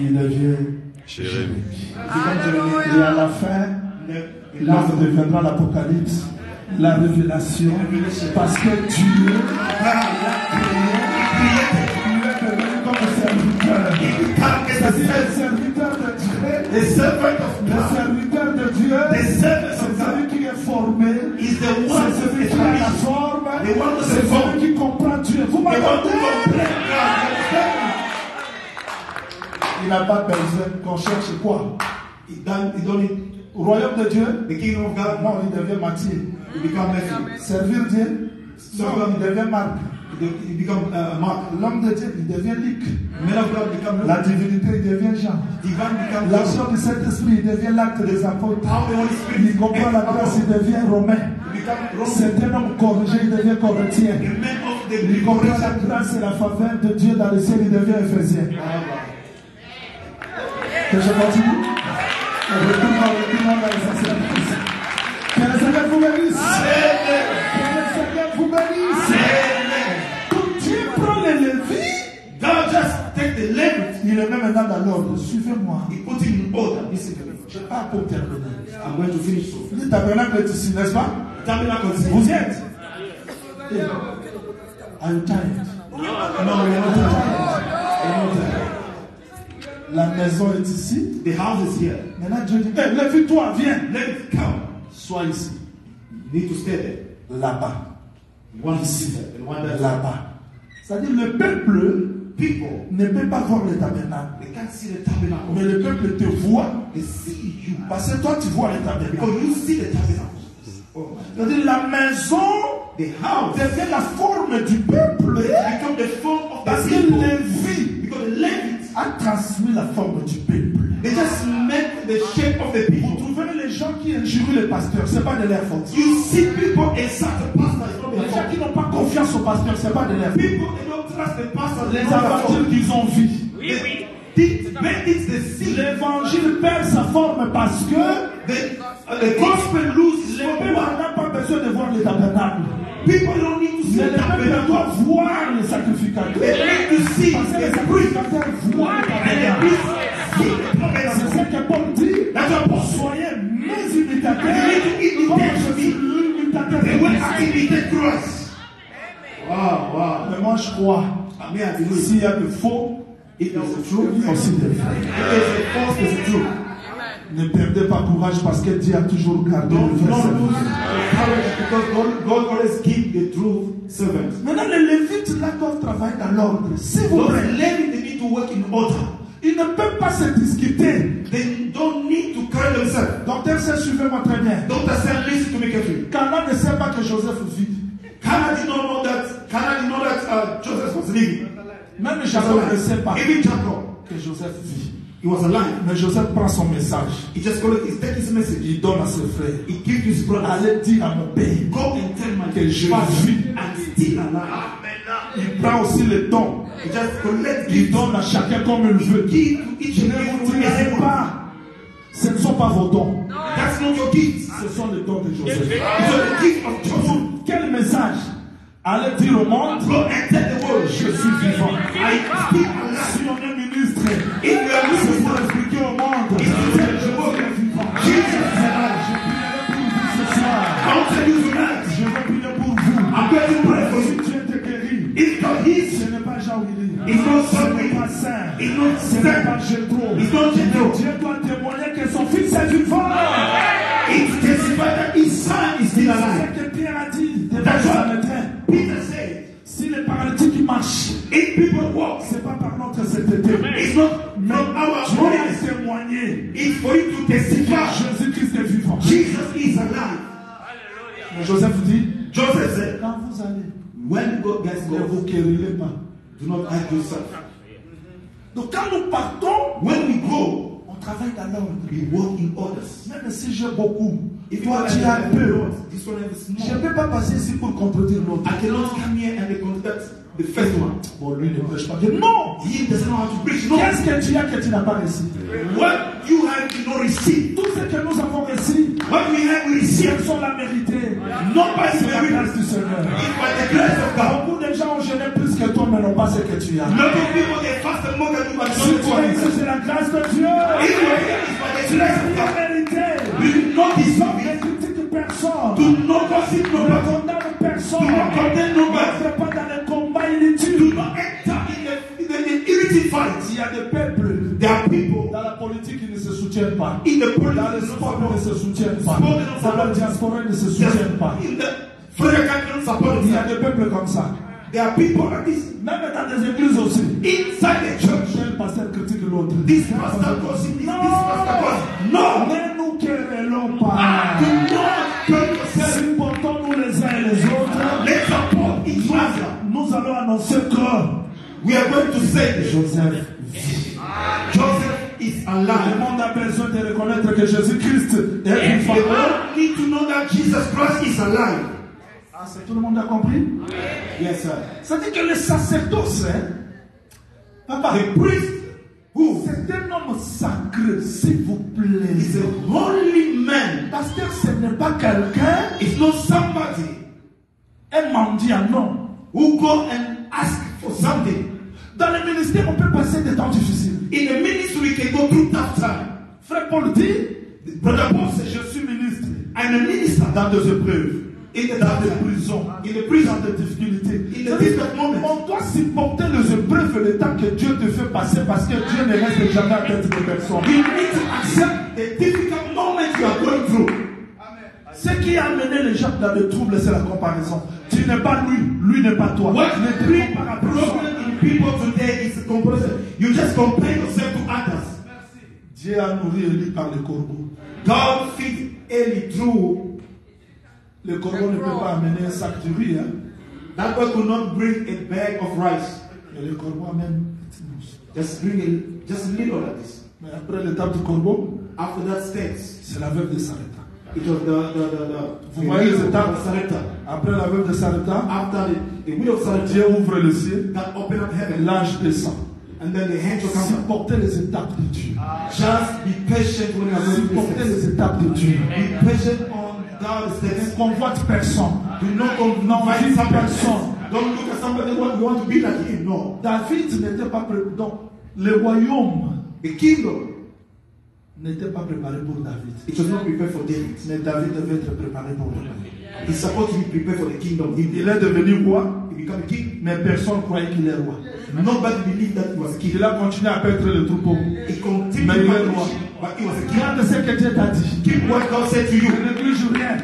Il devient. Jérémie. Et à la fin, là deviendra l'Apocalypse, la révélation, parce que Dieu l'a créé, il est devenu comme serviteur. A le serviteur de Dieu, The servant of le God. serviteur de Dieu, c'est celui qui est formé, c'est celui qui a la forme, c'est celui qui comprend Dieu. Vous m'entendez Il n'a pas besoin qu'on cherche quoi? Done it. Au royaume de Dieu, The kingdom of God. non, il devient Matthieu. He become Matthew. Servir Dieu, non, il devient Marc. He de- he become uh, Mark. L'homme de Dieu, il devient Luc. Men of God become La divinité, il devient Jean. divine become L'action du Saint-Esprit, il devient l'acte des apôtres. How the Holy Spirit Il comprend la grâce, il devient romain. C'est un homme corrigé, il devient corinthien. Il comprend la grâce et la faveur de Dieu dans le ciel, il devient ephésien. Que je continue les sacerdoces. Que le bénisse. Que le. Donc Dieu prend les. God just take the. Il est même maintenant dans l'ordre. Suivez-moi. Put in order. Me. Je pars pour terminer. I'm going to finish. Le tabernacle est ici, n'est-ce pas? Tabernacle. Vous y êtes? Are you tired? No, we are not tired. We are not tired. La maison est ici. The house is here. Maintenant, Dieu dit, hey, lève-toi, viens. It come. Sois ici. You need to stay there. Là-bas. One there. Là-bas. C'est-à-dire, le peuple People, ne peut pas voir le tabernacle. they can't see the tabernacle. Mais le peuple te voit. They see you. Parce que toi, tu vois le tabernacle. Because you see the tabernacle. Oh C'est-à-dire, la maison The house devient la forme du peuple. become the form of Parce the que people. Lévi Because the Levites, a transmis la forme du peuple. they just make the shape of the Vous people. trouvez les gens qui injurient les pasteurs, ce n'est pas de leur faute. You see people inside the pastor, Les gens qui n'ont pas confiance au pasteur, ce n'est pas de leur faute. People, don't trust the pastor, Les aventures qu'ils ont vues. Oui, oui. L'évangile perd sa forme parce que the, uh, the gospel loses le peuple n'a pas besoin de voir les tabernacles. People don't need to see Mais the le peuple doit tabernacle. voir les sacrificateurs. They need to see Parce que les the priest. sacrificateurs voient les And the tabernacles. priest see the C'est tabernacle. ce que Paul dit. That's what Paul said. Soyez mes imitateurs. You need to imitate Comme je me. suis l'imitateur de They will Christ. imitate Christ. Wow, wow. Mais moi je crois, I mean, I believe s'il y a de faux, it is the truth. il y a aussi des vrais. It is the false, it's the truth. Ne perdez pas courage parce que Dieu a toujours gardé le Don't, vrai don't lose serviteur. courage because God, God always keep the true servants. Maintenant, les Lévites là doivent travailler dans l'ordre. S'il vous plaît, ladies, they need to work in order. ils ne peuvent pas se discuter. They don't need to carry themselves. Docteur, suivez-moi très bien. Said, listen to me carefully. Cana ne sait pas que Joseph vit. Cana did not know that, Cana did know that uh, Joseph was living. Même Jacob ne sait pas Even Jacob, que Joseph vit. He was alive. Mais Joseph prend son message. He just collect, he take his message. Il donne à ses frères. He give to his brothers. Allez dire à mon père. Go and tell my Que je vis. I'm still alive. Il prend aussi le don. He just collect Il donne à chacun comme il veut. Give to each and Ne every vous one. tirez pas. Ce ne sont pas vos dons. That's not your gifts. Ce sont les dons de Joseph. It's a gift of Joseph. Quel message? Allez dire au monde, Go and tell the world. je suis vivant. I still alive. Are c'est listening, pour expliquer au monde, to tell the world. Jesus is alive. ce soir, je vais prier pour vous. Si you. Dieu te guérit, It's not his. ce n'est pas not Ce n'est pas Saint. N'est pas. Jétro. Jethro. Dieu doit témoigner que son fils est vivant. It's testified that his son is still alive. C'est ce que Pierre a dit devant That's les what Samaritains. Peter said. Si les paralytiques people walk, c'est pas par notre sainteté. it's not from our Dieu holiness. a témoigné. It's for you to testify. Jésus-Christ est vivant. Jesus is alive. Mais Joseph dit, Joseph said, quand vous allez, when God gets ne vous querellez pas. do not hide yourself. Donc quand nous partons, When we go, on travaille dans l'ordre. we walk in orders. Même si j'ai beaucoup, If toi tu as peu. Je ne peux pas passer ici pour contredire l'autre. I cannot come here and contact the first one. Bon, lui ne prêche pas. Non He doesn't know how to preach. No. Qu'est-ce que tu as que tu n'as pas reçu? What you have, you not receive. Tout ce que nous avons reçu, What we have, we si receive. elles sont la mérité, by c'est la the grâce du Seigneur. It's by the grace of God. Beaucoup de gens ont gêné plus que toi, mais n'ont pas ce que tu as. Of people they fast and more than you, but Si not tu what es you ici, have. c'est la grâce de Dieu. By the grace fight. Il y a des peuples There are people dans la politique qui ne se soutiennent pas. in the Dans le politics sport, ils ne se soutiennent pas. Dans la diaspora, ne se soutiennent pas. in the Il y a des peuples comme ça. There are people like this Même dans des églises aussi. inside the church. Un pasteur critique l'autre. This pastor gossip, this, this pastor this. Joseph. Joseph is Le alive. monde a besoin de reconnaître que Jésus-Christ est And vivant. the world need to know that Jesus Christ is alive. Ah, c'est tout le monde a compris? Yes, sir. C'est-à-dire que le sacerdoce, hein, papa, The priest who c'est un homme sacré, s'il vous plaît. is a holy man Parce que ce n'est pas quelqu'un, is not somebody un mendiant, non. who go and ask for something. Dans le ministère, on peut passer des temps difficiles. In the ministry, we can go through tough time. Frère Paul dit, Brother Paul said, Je suis ministre I'm a minister dans des épreuves, in the dans des prison. prisons, In the dans prison. des difficultés. The difficult moment. On doit supporter les épreuves et le temps que Dieu te fait passer parce que Dieu ne reste jamais à tête de personne. You need to accept the difficult moment you are going through. Ce qui a amené les gens dans le trouble, c'est la comparaison. Tu n'es pas lui, lui n'est pas toi. What personne. problem in people today is comparison. You just compare yourself to others. Dieu a nourri Élie par le corbeau. God feed Eli through. Le corbeau ne peut pas amener un sac de riz. Hein? That boy could not bring a bag of rice. Et le corbeau amène. Just bring a, just little like this. Mais après l'étape du corbeau, After that steps, c'est la veuve de Sarepta. It was the the the, the, Vous voyez. Après la veuve de Sarepta, After the, the widow of Sarepta, Dieu ouvre le ciel, that opened up et l'ange descend. and then the up. Supporter les étapes de Dieu. Just be patient when this. les étapes de Dieu. Be patient on God's Ne convoite personne. Do not somebody personne. Don't look at somebody who you want to be like him. No. David n'était pas préparé. Donc, le royaume The kingdom, n'était pas préparé pour David. it was not prepared for David. Mais David devait être préparé pour lui. He's supposed to be prepared for the kingdom. He, Il est devenu roi, he became a king. mais personne ne croyait qu'il est roi. Nobody believed that he was a king. Il a continué à perdre le troupeau. He continued Mais il est roi. but he was a king. Regarde ce que Dieu t'a dit. Keep what God said to you. Ne néglige rien.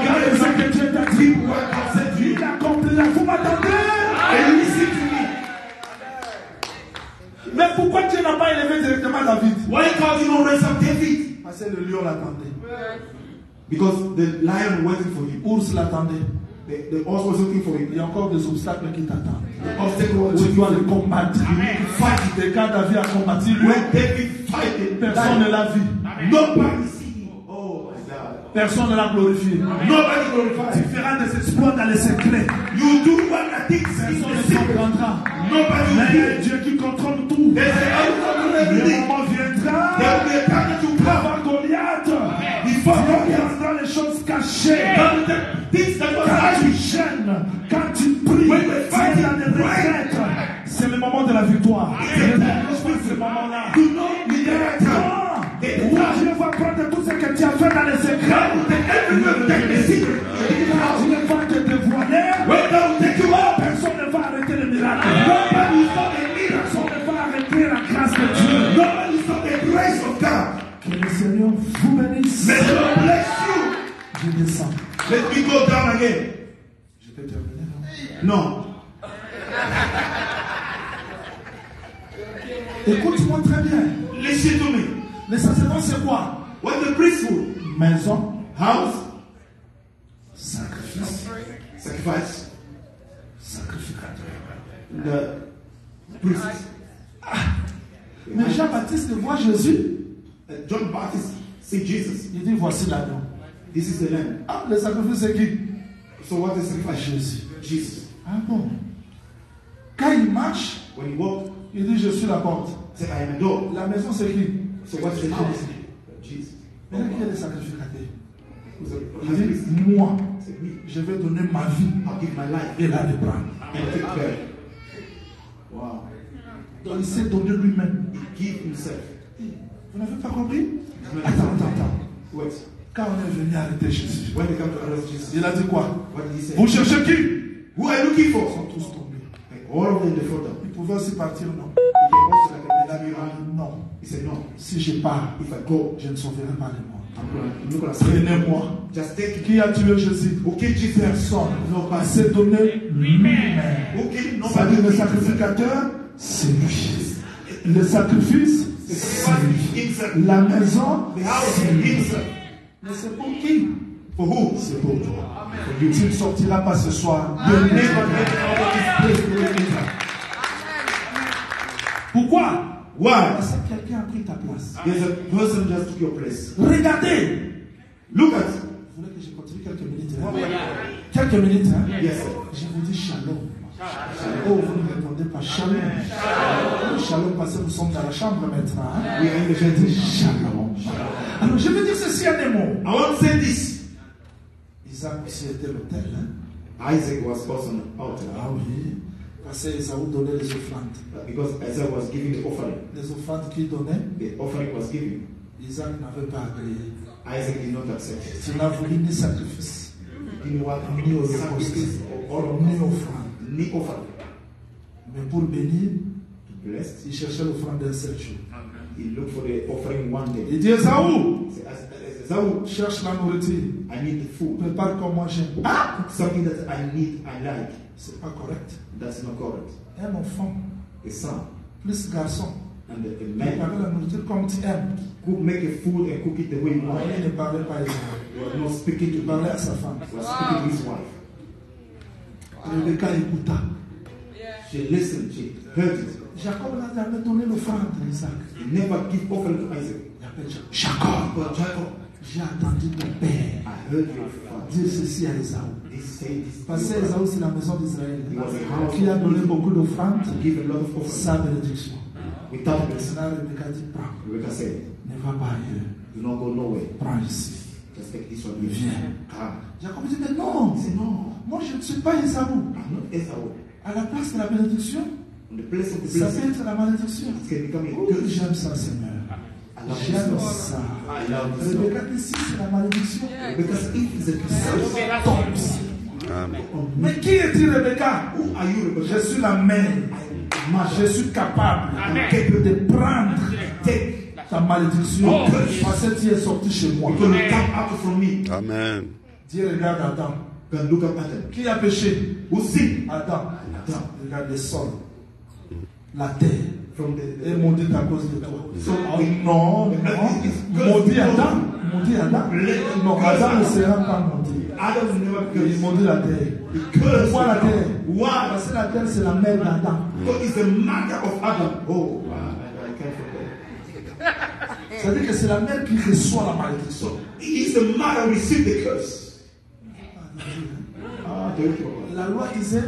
Regarde ce que Dieu t'a dit. Keep what God said to you. Il accomplira. Vous m'attendez And Mais pourquoi Dieu n'a pas élevé directement David Why God did not raise up David? Parce que le lion l'attendait. Because the lion waiting for him. Ours l'attendait. The, the horse was looking for Il him. y a encore des obstacles qui t'attendent. The obstacle was Tu waiting dois for les him. combattre. Fight Et quand David a combattu lui, When David fight the personne ne lion, l'a vu. nobody Personne ne l'a glorifié. Nobody Tu glorified. feras des exploits dans les secrets. You do what in Personne ne comprendra. Nobody Mais il y a. Dieu qui contrôle tout. Outcome Le moment viendra. Avant Goliath. Dieu Goliath. regardera les choses cachées. Things Quand tu gênes, quand tu pries, we tu dans des retraites, c'est le moment de la victoire. Ne néglige pas ce moment-là. Do not be there at time. Quand où Dieu va prendre tout ce que tu as fait dans les secrets, God will take everywhere, take the secret. Dieu va te dévoiler. Personne ne va arrêter le miracle. miracle. Personne ne va arrêter la grâce de Dieu. God. Que le Seigneur vous bénisse. Je descends. Let me go down again. Je peux terminer. non? No. Écoute-moi très bien. Listen to me. Les sacerdoces, c'est quoi? What the priesthood, Maison, house, sacrifice, sacrifice, sacrificateur. the priest. Mais Jean-Baptiste voit Jésus. Uh, John Baptist see Jesus. Il dit voici l'agneau. This is the lamb. Ah, le sacrifice, c'est qui? So what is sacrifice? Jésus. Jesus. Ah bon? Quand il marche, When he walked, il dit je suis la porte. say I am a door. La maison, c'est qui? So what is the house? Jesus. Là, qui est le sacrificateur Il dit moi, je vais donner ma vie give my life et la care. Wow. Donc il s'est donné lui-même. Give himself. Vous n'avez pas compris? Attends, attends, attends. Wait. Quand on est venu arrêter Jésus, When they come to arrest Jesus, il a dit quoi? What did he say? Vous cherchez qui? Who are you looking Ils for? sont tous tombés. All of them they fought down. Ils pouvaient aussi partir, non? Like Il dit non. Si je pars, if I go, je ne sauverai pas le monde. Him. Prenez-moi. Qui a tué Jésus? Jesus? Personne. Il s'est donné lui-même. Him? Ça dit le sacrificateur, c'est lui. Le sacrifice, c'est lui. La maison, c'est lui. Mais c'est pour qui? For who? C'est pour toi. Tu ne sortiras pas ce soir. Pourquoi? Why? Parce que quelqu'un a pris ta place. There's a person just took your place. Regardez. Look at. Vous voulez que je continue quelques minutes hein? Quelques minutes. Hein? Yes. Je vous dis shalom. Oh, vous ne répondez pas shalom. Oh, Shalom parce que nous sommes dans la chambre maintenant. hein? We are in the Je dis shalom. Alors, je veux dire ceci en des mots. I want to say this. Isaac aussi était l'autel. Hein? Isaac was also an altar Ah oui. Que Esaü donnait les offrandes. because Isaac was giving the offering. Les offrandes qu'il donnait, The offering was given. Isaac n'avait pas agréé. Isaac did not accept it. Il n'a voulu ni sacrifice, He didn't want ni holocauste, ni offrande. ni offering. Mais pour bénir, To bless, il cherchait l'offrande d'un seul jour. he looked for the offering one day. Il dit Esaü, He said, "As- as Esau, cherche la nourriture. I need the food. Prépare comme moi j'aime. Ah, something that I need, I like. C'est pas correct. That's not correct. Un enfant, A son plus garçon, and a, a préparer man la nourriture comme tu aimes. cook, make a food and cook it the way you want. Il ne parlait pas à Esaü. He was not speaking to parlait man. à sa femme. He was speaking to his wife. Rebecca écouta. She listened, she heard it. Jacob n'a jamais donné l'offrande à Isaac. He never give offering to Isaac. Il appelle Jacob. Jacob, But Jacob, j'ai entendu ton père I ceci à Esaü. Parce que Esaü, c'est la maison d'Israël. Qui a donné beaucoup d'offrandes to give a lot of offering sa bénédiction. Maintenant, Rebecca dit Prends, ne va pas ailleurs. Go nowhere. Prends ici. Just take this one. Viens. Jacob dit Mais non, He said, No, moi je ne suis pas Esaü. À la place de la bénédiction, ça peut être la malédiction. curse. J'aime ça, Seigneur. J'aime ça. Rebecca Si c'est la malédiction, Because if it's a curse. Amen. Mais qui est-il, Rebecca you, Je Rebecca? suis la mère. Je suis capable de prendre ta malédiction parce que tu es sorti chez moi. Me. Amen. Dieu regarde Adam. Qui a péché? Sin Adam. Adam. Regarde le sol, la terre. from the, Et the maudit à cause de toi. So, non, non. Maudit Adam. Maudit Adam. Non, Adam ne sera pas maudit. Il maudit la terre. Pourquoi la terre? Why? Parce que la terre, c'est la mère d'Adam. Because it's the mother of Adam. Oh, wow. I, I can't forget. C'est-à-dire que c'est la mère qui reçoit la malédiction. So, he's the mother who received the curse. Ah, you. La loi disait,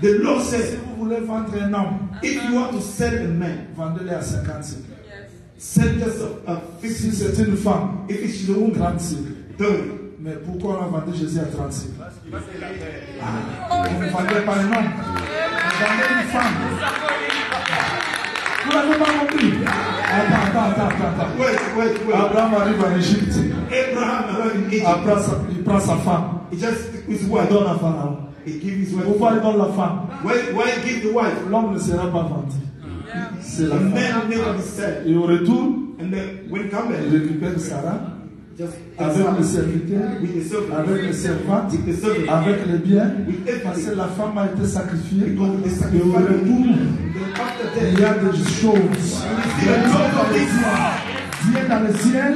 The law si says, vous voulez vendre un homme, if you want to sell a man, vendez-le à 50 cycles. sell just a, a Si 50 c'est une femme, If it's woman, 30 cycles. 30. Mais pourquoi on a vendu Jésus à 30 cycles Ah, Vous ne vendez pas un homme, vous vendez une femme. Vous n'avez pas compris Attends, attends, attends, attends. Wait, wait, wait. Abraham arrive en Égypte. Abraham arrived in Egypt. Après, sa- il prend sa femme. Il wife. donne à Pharaon. He gave his wife. Pourquoi il donne la femme Why, why give the wife? L'homme ne sera pas vendu. C'est The la femme. man never be sold. Et au retour, And then when he come il back, récupère Sarah avec le serviteur, avec les servantes, avec les biens, parce que la femme a été sacrifiée. Et au retour, il y a des choses. A things. Dieu dans le ciel.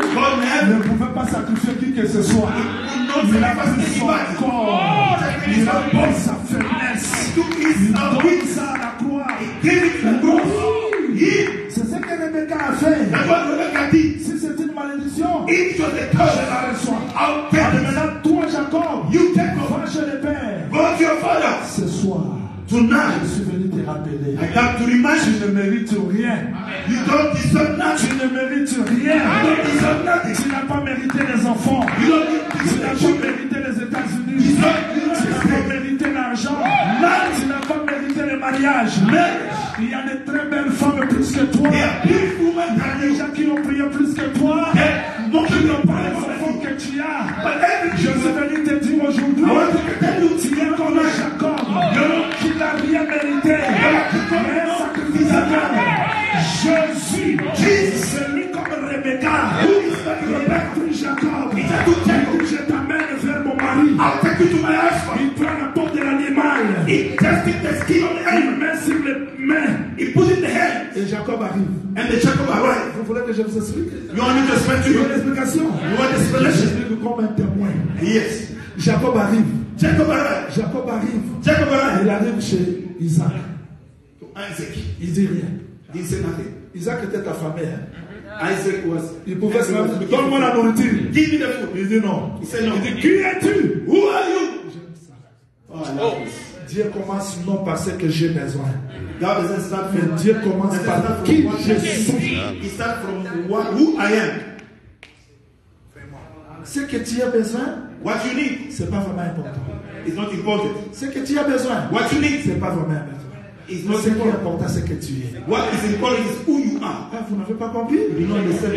Ne pouvait pas sacrifier qui que ce soit. Il a pris son corps, il a pris sa faiblesse, his il donne wings, ça à la croix. C'est ce que Rebecca a fait. Si c'est une malédiction, a je la reçois. Et maintenant, toi, Jacob, va chez le Père. Ce soir, je suis venu te rappeler. I to remind Tu you, ne mérites rien. you don't deserve Tu ne mérites You rien. don't deserve nothing. Tu n'as pas mérité les enfants. You don't Tu n'as pas mérité les États-Unis. You Tu n'as pas mérité l'argent. Tu n'as pas mérité le mariage. Il y a de très belles femmes plus que toi. Il y a des you. gens qui ont prié plus que toi. Pas tu as. Je suis venu te dire aujourd'hui, es comme un Jacob, qui n'a rien mérité, mais un sacrificateur. Jésus, celui comme Rebecca, a pris Jacob, il a je t'amène vers mon mari. I'll take you to my husband. Il prend la peau de l'animal, He took the skin of the il met sur les mains, He put it in the hand. et Jacob arrive. And the Jacob arrived. Vous voulez que je vous explique? You want me to explain to Vous voulez you? l'explication You want explanation? J'explique comme un témoin. Yes. Jacob arrive. Jacob arrived. Jacob arrive. Jacob arrived. Il arrive chez Isaac. To Isaac. Il dit rien. Didn't say nothing. Isaac était affamé. hein. Isaac was. Il pouvait se mettre. Donne-moi la nourriture. Give me the food. Il dit non. He said no. Il dit Qui es-tu? Who are you? Oh, this. Dieu commence non par ce que j'ai besoin. God doesn't start from. Dieu commence par qui je suis. He starts from what, who I am. Ce que tu as besoin, What you need c'est pas vraiment important. is not important. Ce que tu as besoin, What you need c'est pas vraiment important. Ce qui est important. c'est que tu es? What is important is who you are. Ah, vous n'avez pas compris?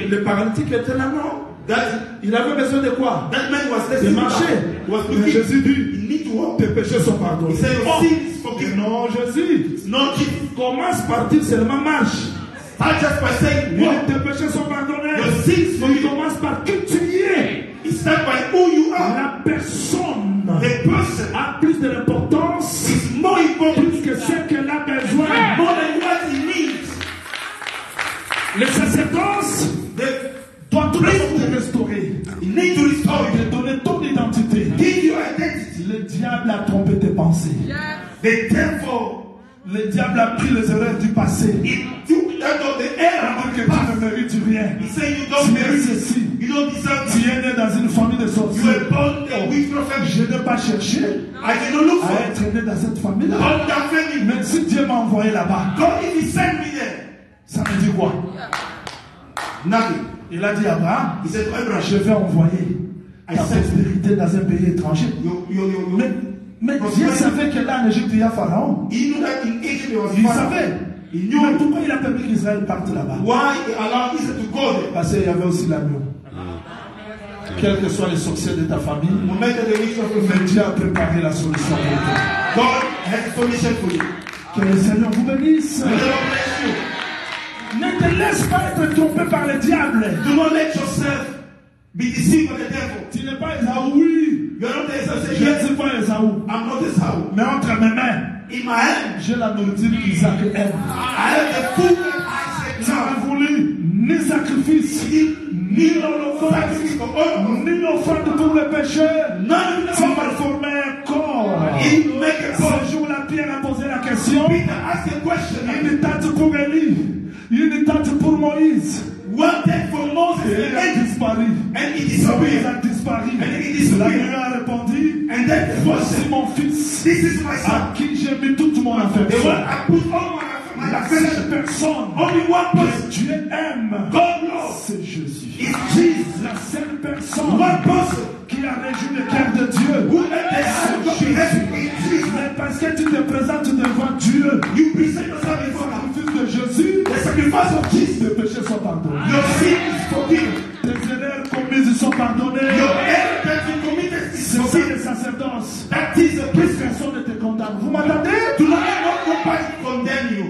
Le paralytique était là, non? That, Il avait besoin de quoi? that man was De marcher. He was Mais. Jésus dit, You need to walk. tes péchés sont pardonnés. He said, your Oh, forgiven. Non, Jésus, No, Jesus. commence par dire seulement marche. Start just by saying, walk. tes péchés sont pardonnés. Your sins Il forgiven. commence par qui tu es. It starts by who you are. La personne The person a plus de l'importance more plus que ce qu'elle a besoin. more than what he needs. Le sacerdoce The doit tout d'abord te restaurer, you need to restore te donner ton identité. Give your identity. Le diable a trompé tes pensées. The devil Le diable a pris les erreurs du passé. the Alors of que the tu ne mérites rien. Tu mérites ceci. It. You don't deserve Tu es né dans une famille de sorciers. Je n'ai pas cherché à être né dans cette famille-là. Mais si Dieu m'a envoyé là-bas, ça me dit quoi? Il a dit à Abraham, je vais envoyer ta prospérité dans un pays étranger. Mais, Dieu savait que là en Égypte, il y a Pharaon. Il savait. Mais pourquoi il a permis qu'Israël parte là-bas? Why? He allowed Israel to go there. Parce qu'il y avait aussi l'agneau. Quels que soient les sorciers de ta famille, mais Dieu a préparé la solution pour toi. Que le Seigneur vous bénisse. Ne te laisse pas être trompé par le diable. Do not let yourself be deceived by the devil. Tu n'es pas oui. Not the Je ne suis pas Esaú. I'm not Esau. Mais entre mes mains, In my hand, j'ai la nourriture qu'Isaac aime. I have the food that Isaac Tu loves. n'as voulu ni sacrifice, ni l'offrande, pour le péché. Un corps. He make a call. Ce jour-là, Pierre a posé la question. Une tente pour Élie, une tente pour Moïse. One day for Moses? Et il a disparu. and Moïse disappeared. a disparu. And disappeared. La a répondu. And then Voici mon fils, this is my son. à qui j'ai mis toute mon affection. I put all my, my La affection. seule personne Only one person. Dieu aime, God loves c'est Jésus. One person qui a réjoui le cœur de Dieu, who the mais parce que tu te présentes devant Dieu, You present yourself before fils de Jésus, The sacrifice of Jesus. tes péchés sont pardonnés. Your sin is forgiven. Tes erreurs commises sont pardonnées. Your error that you committed is C'est le sacerdoce. That is the personne ne te condamne. Vous m'entendez? Do not let no nobody condemn you.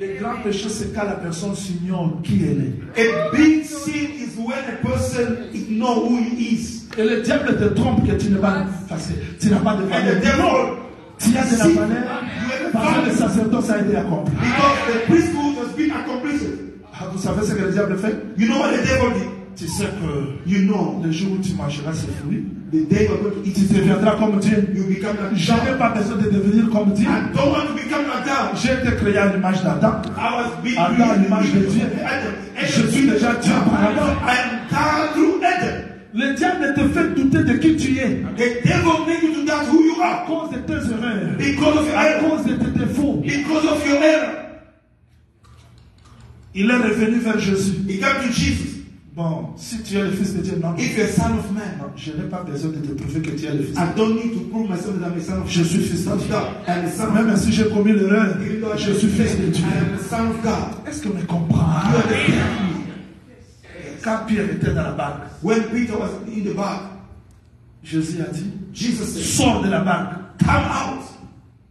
Le grand péché, c'est quand la personne s'ignore qui elle est. A big sin when a person ignore who he is. Et le diable te trompe que tu n'es pas que tu n'as pas de And valeur. the devil, Tu as de la valeur parce que le sacerdoce a été accompli. because the priesthood has been accomplished. Ah, Vous savez ce que le diable fait You know what the devil did? Tu sais que You know le jour où tu mangeras ces fruits, the day tu deviendras comme Dieu. you become like God. pas besoin de devenir comme Dieu. I don't want to become like God. J'ai été créé à l'image d'Adam. I was being Adam, created l'image de Dieu. Adam. Je suis déjà Dieu par avant. I am God through Adam. Le diable te fait douter de qui tu es The devil make you to doubt who you à cause de tes erreurs, because of your à error. cause de tes défauts. Because of your error. Il est revenu vers Jésus. He came to Jesus. Bon, si tu es le fils de Dieu, non. If you're a son of man, Non, je n'ai pas besoin de te prouver que tu es le fils de I don't need to prove myself that I'm a son of Je suis fils de Dieu. Même si j'ai commis l'erreur, je suis fils de Dieu. Est-ce qu'on me comprend? Quand Pierre était dans la barque, When Peter was in the bark, Jésus a dit Jesus said, Sors de la barque. Come out.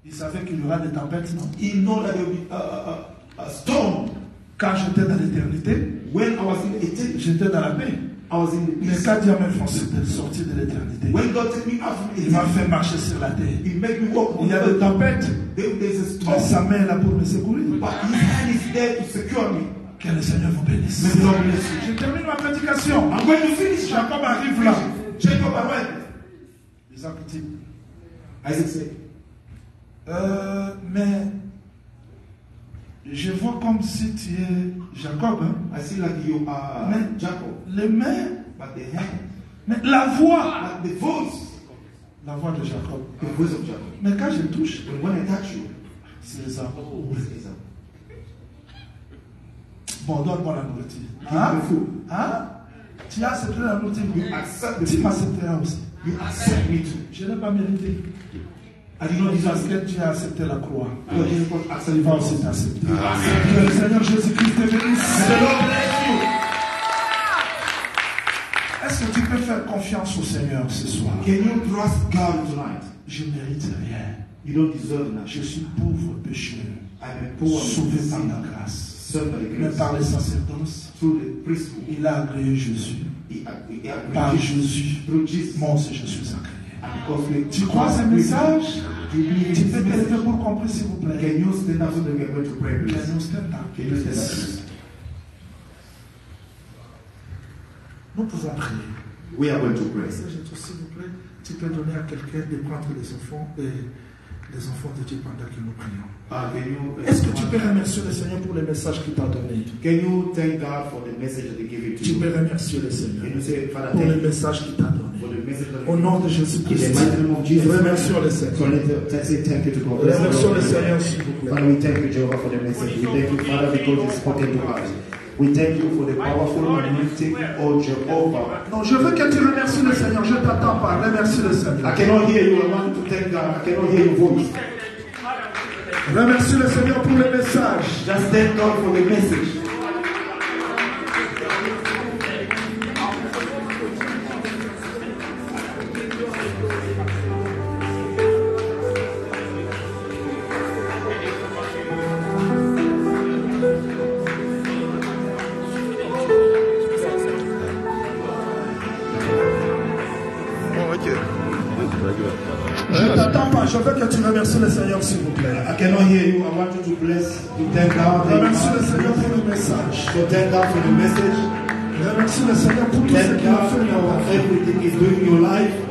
Il savait qu'il y aura des tempêtes, non? He know that there will be a, a, a, a storm. Quand j'étais dans l'éternité, When I was in eternity, j'étais dans la paix. I was in the Mais peace. quand Dieu m'a fait sortir de l'éternité, When God took me out from il m'a fait marcher sur la terre. He made me walk on Il y a des tempêtes, There, there's a mais sa main est là pour me secourir. But His hand is there to secure me. Que le Seigneur vous bénisse. Je termine ma prédication. I'm going to finish. Jacob arrive là. Jacob arrived. Isaac dit, Isaac said, euh, mais je vois comme si tu es Jacob. Hein? I see like you are Mais- Jacob, Les mains, but the hand, mais la voix, but the voice, la voix de Jacob. the voice of Jacob. Mais quand je touche, But when I touch you, c'est les arbres. it's Esau. Bon, donne-moi la nourriture. Hein? Hein? Tu as accepté la nourriture? You accept the Tu m'accepteras aussi. You accept me too. Je n'ai pas mérité. Parce que tu as accepté la croix. Aussi cross. t'accepter. Que le Seigneur Jésus-Christ te bénisse. Est-ce que tu peux faire confiance au Seigneur ce soir? Can you trust God tonight? Je ne mérite rien. You don't deserve Je suis pauvre pécheur, sauvé par la grâce. Mais par le sacerdoce, Through the priesthood, il a agréé Jésus. Par. Jésus, moi aussi je suis agréé. Tu crois ce message you Tu peux te lever pour comprendre s'il vous plaît. Can you stand up so that we are going to pray, please? Can you stand up, Can you stand up, please? Nous pouvons prier. We are going to pray. S'il vous plaît, tu peux donner à quelqu'un de prendre les enfants et les enfants de Dieu pendant que nous prions. Uh, can you, Est-ce que tu peux remercier le Seigneur pour le message qu'il t'a donné Can you thank God for the message that He gave it to Tu you? peux remercier le Seigneur you pour le you message qu'il t'a donné. Au nom de Jésus-Christ, of remercions le Seigneur. Remercions le. Seigneur, s'il vous plaît. Father, we thank you, Jehovah, for the message. We thank you, Father, because you've spoken to us. We thank you for the powerful anointing, oh Jehovah. Non, je veux que tu remercies le Seigneur. Je t'attends pas. Remercie le I Seigneur. cannot hear you. I want to thank God. I cannot hear your voice. Remercie le Seigneur pour le message. Just thank God for the message. So thank God for the message. Remercie le Seigneur pour tout ce Thank qu'il a God fait dans for ta vie. everything He's doing in your life.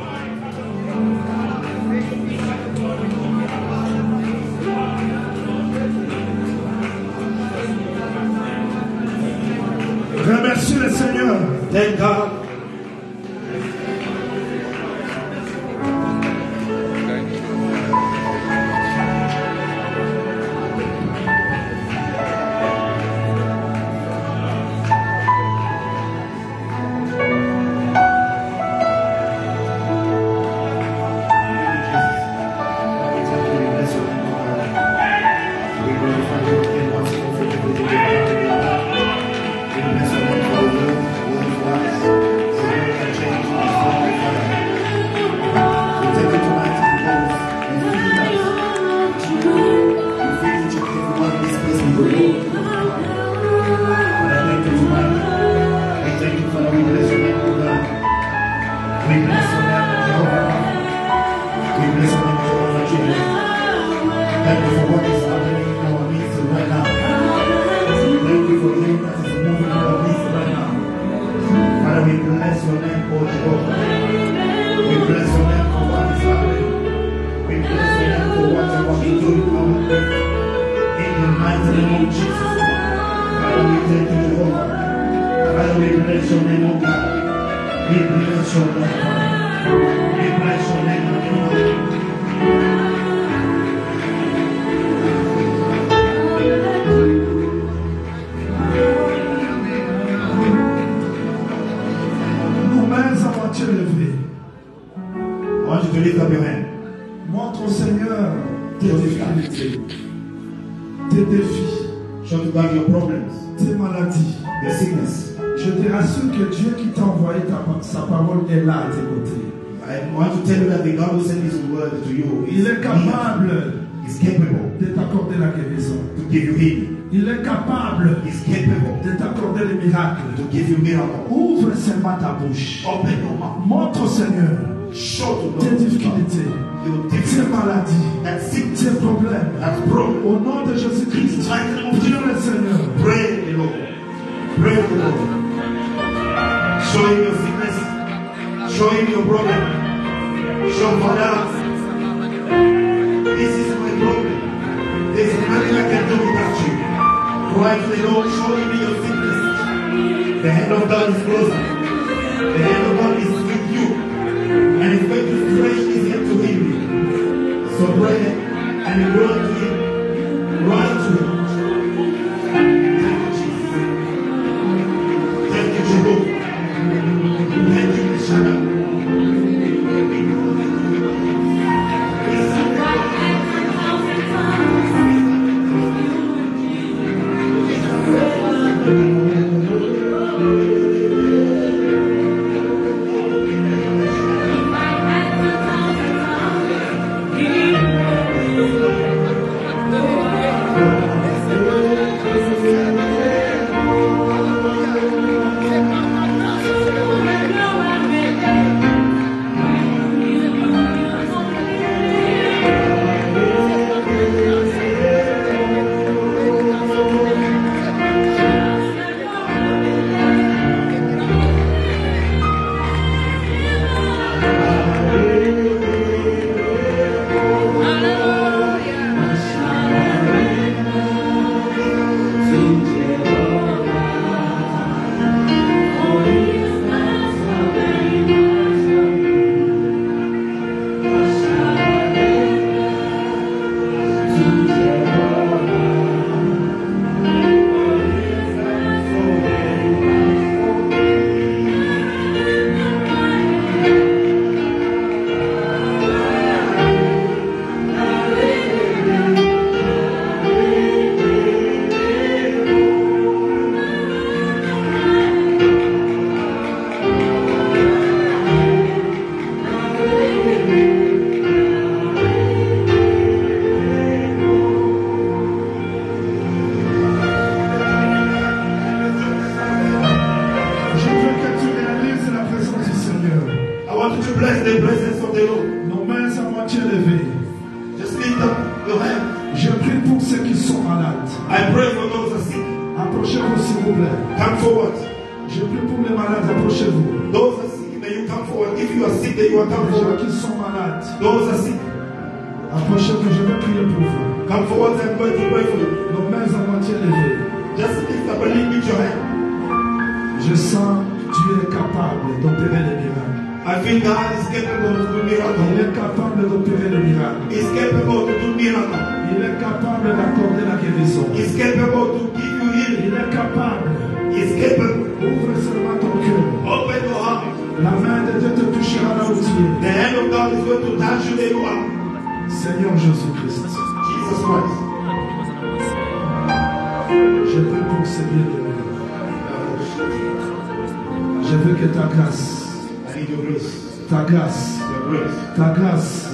Need your grace. ta grâce, ta grâce, ta grâce,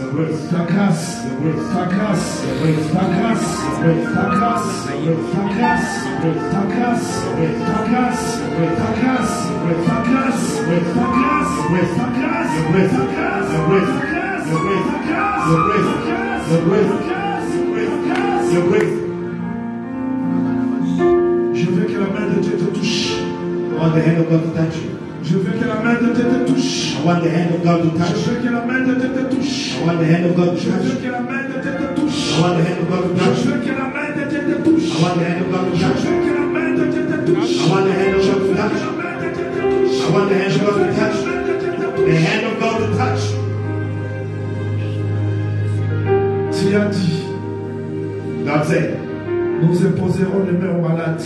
ta grâce, ta grâce, ta grâce, ta grâce, ta grâce, ta grâce, ta grâce, ta grâce, ta grâce, ta grâce, ta grâce, ta grâce. Je veux que la main de Dieu te touche. Want the hand of God to touch you. Je veux que la main de Dieu te touche. I want the hand of God to touch Je veux que la main de Dieu te touche. I want the hand of God to Je touch veux que la main de Dieu te touche. I want the hand of God to touch Je veux que la main de Dieu te touche. I want the hand of God to touch you. veux que la main de Dieu te touche. I want the hand of God to touch la you. main de Dieu te touche. I want the hand of God to touch you. main de Dieu te The hand of God to touch. Tu as dit, God said, nous imposerons les mains aux malades.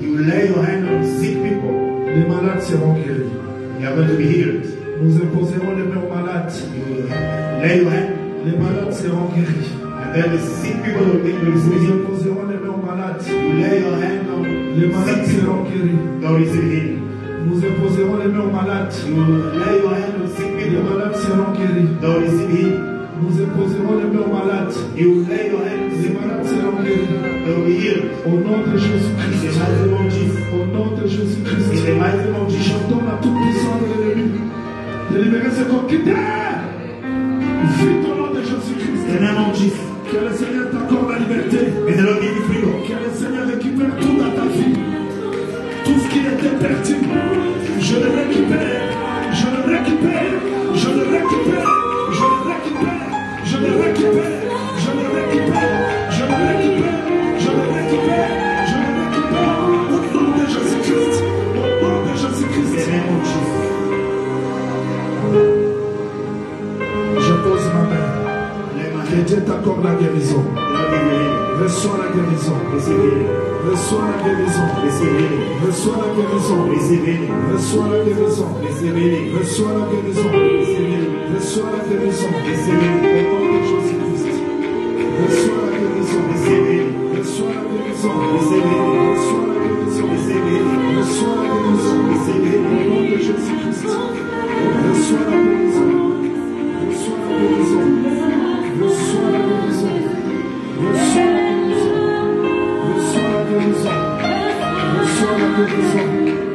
You lay your hand on sick people, Les malades seront guéris. they are going to be healed. Nous imposerons les mains aux malades. You lay your hand, Les malades seront guéris. and then the sick people will be will Nous imposerons les mains aux malades. You lay your hand on Les malades sick seront guéris. they'll receive healing. Nous imposerons les mains aux malades. You lay your hand on sick Les people, malades seront guéris. they'll receive healing. Nous imposerons les mains aux malades. You lay your hand on Les malades seront guéris. they'll be healed. Au nom de Jésus-Christ. Jesus. Au nom de Jésus-Christ. Je donne à toute puissance de l'ennemi de libérer ce corps qui t'aime. Vite au nom de Jésus-Christ. Que le Seigneur t'accorde la liberté. Give you freedom. Que le Seigneur récupère tout dans ta vie. Tout ce qui était perdu. Je le récupère. Reçois la guérison. Recevez. Reçois la guérison. Reçois la guérison. Reçois la guérison. Reçois la guérison. Reçois la guérison. Reçois la guérison. Reçois la guérison. Reçois 又不像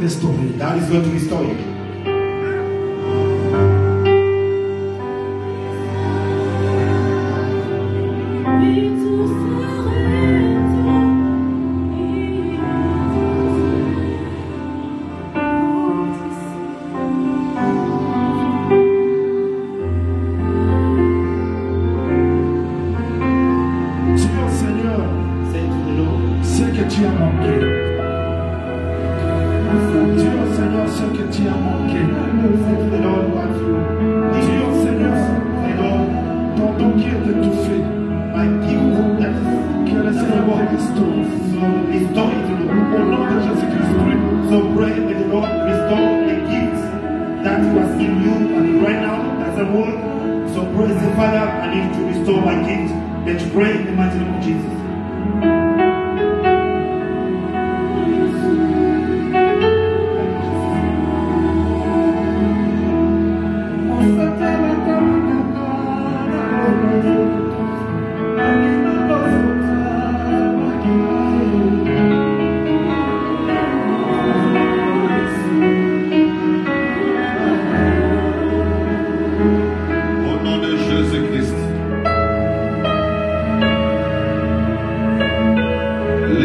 responsabilidades, vă turistorii.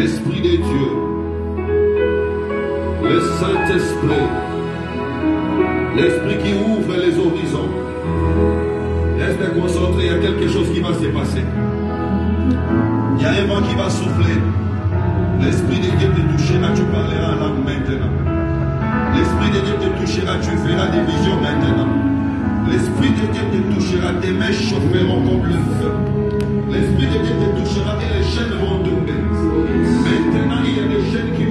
l'Esprit de Dieu, le Saint-Esprit, l'Esprit qui ouvre les horizons. Reste concentré, il y a quelque chose qui va se passer. Il y a un vent qui va souffler. L'Esprit de Dieu te touchera, tu parleras à l'âme maintenant. L'Esprit de Dieu te touchera, tu feras des visions maintenant. L'Esprit de Dieu te touchera, tes mains chaufferont comme le feu. L'Esprit de Dieu te touchera et les chaînes vont tomber. maintenant il the des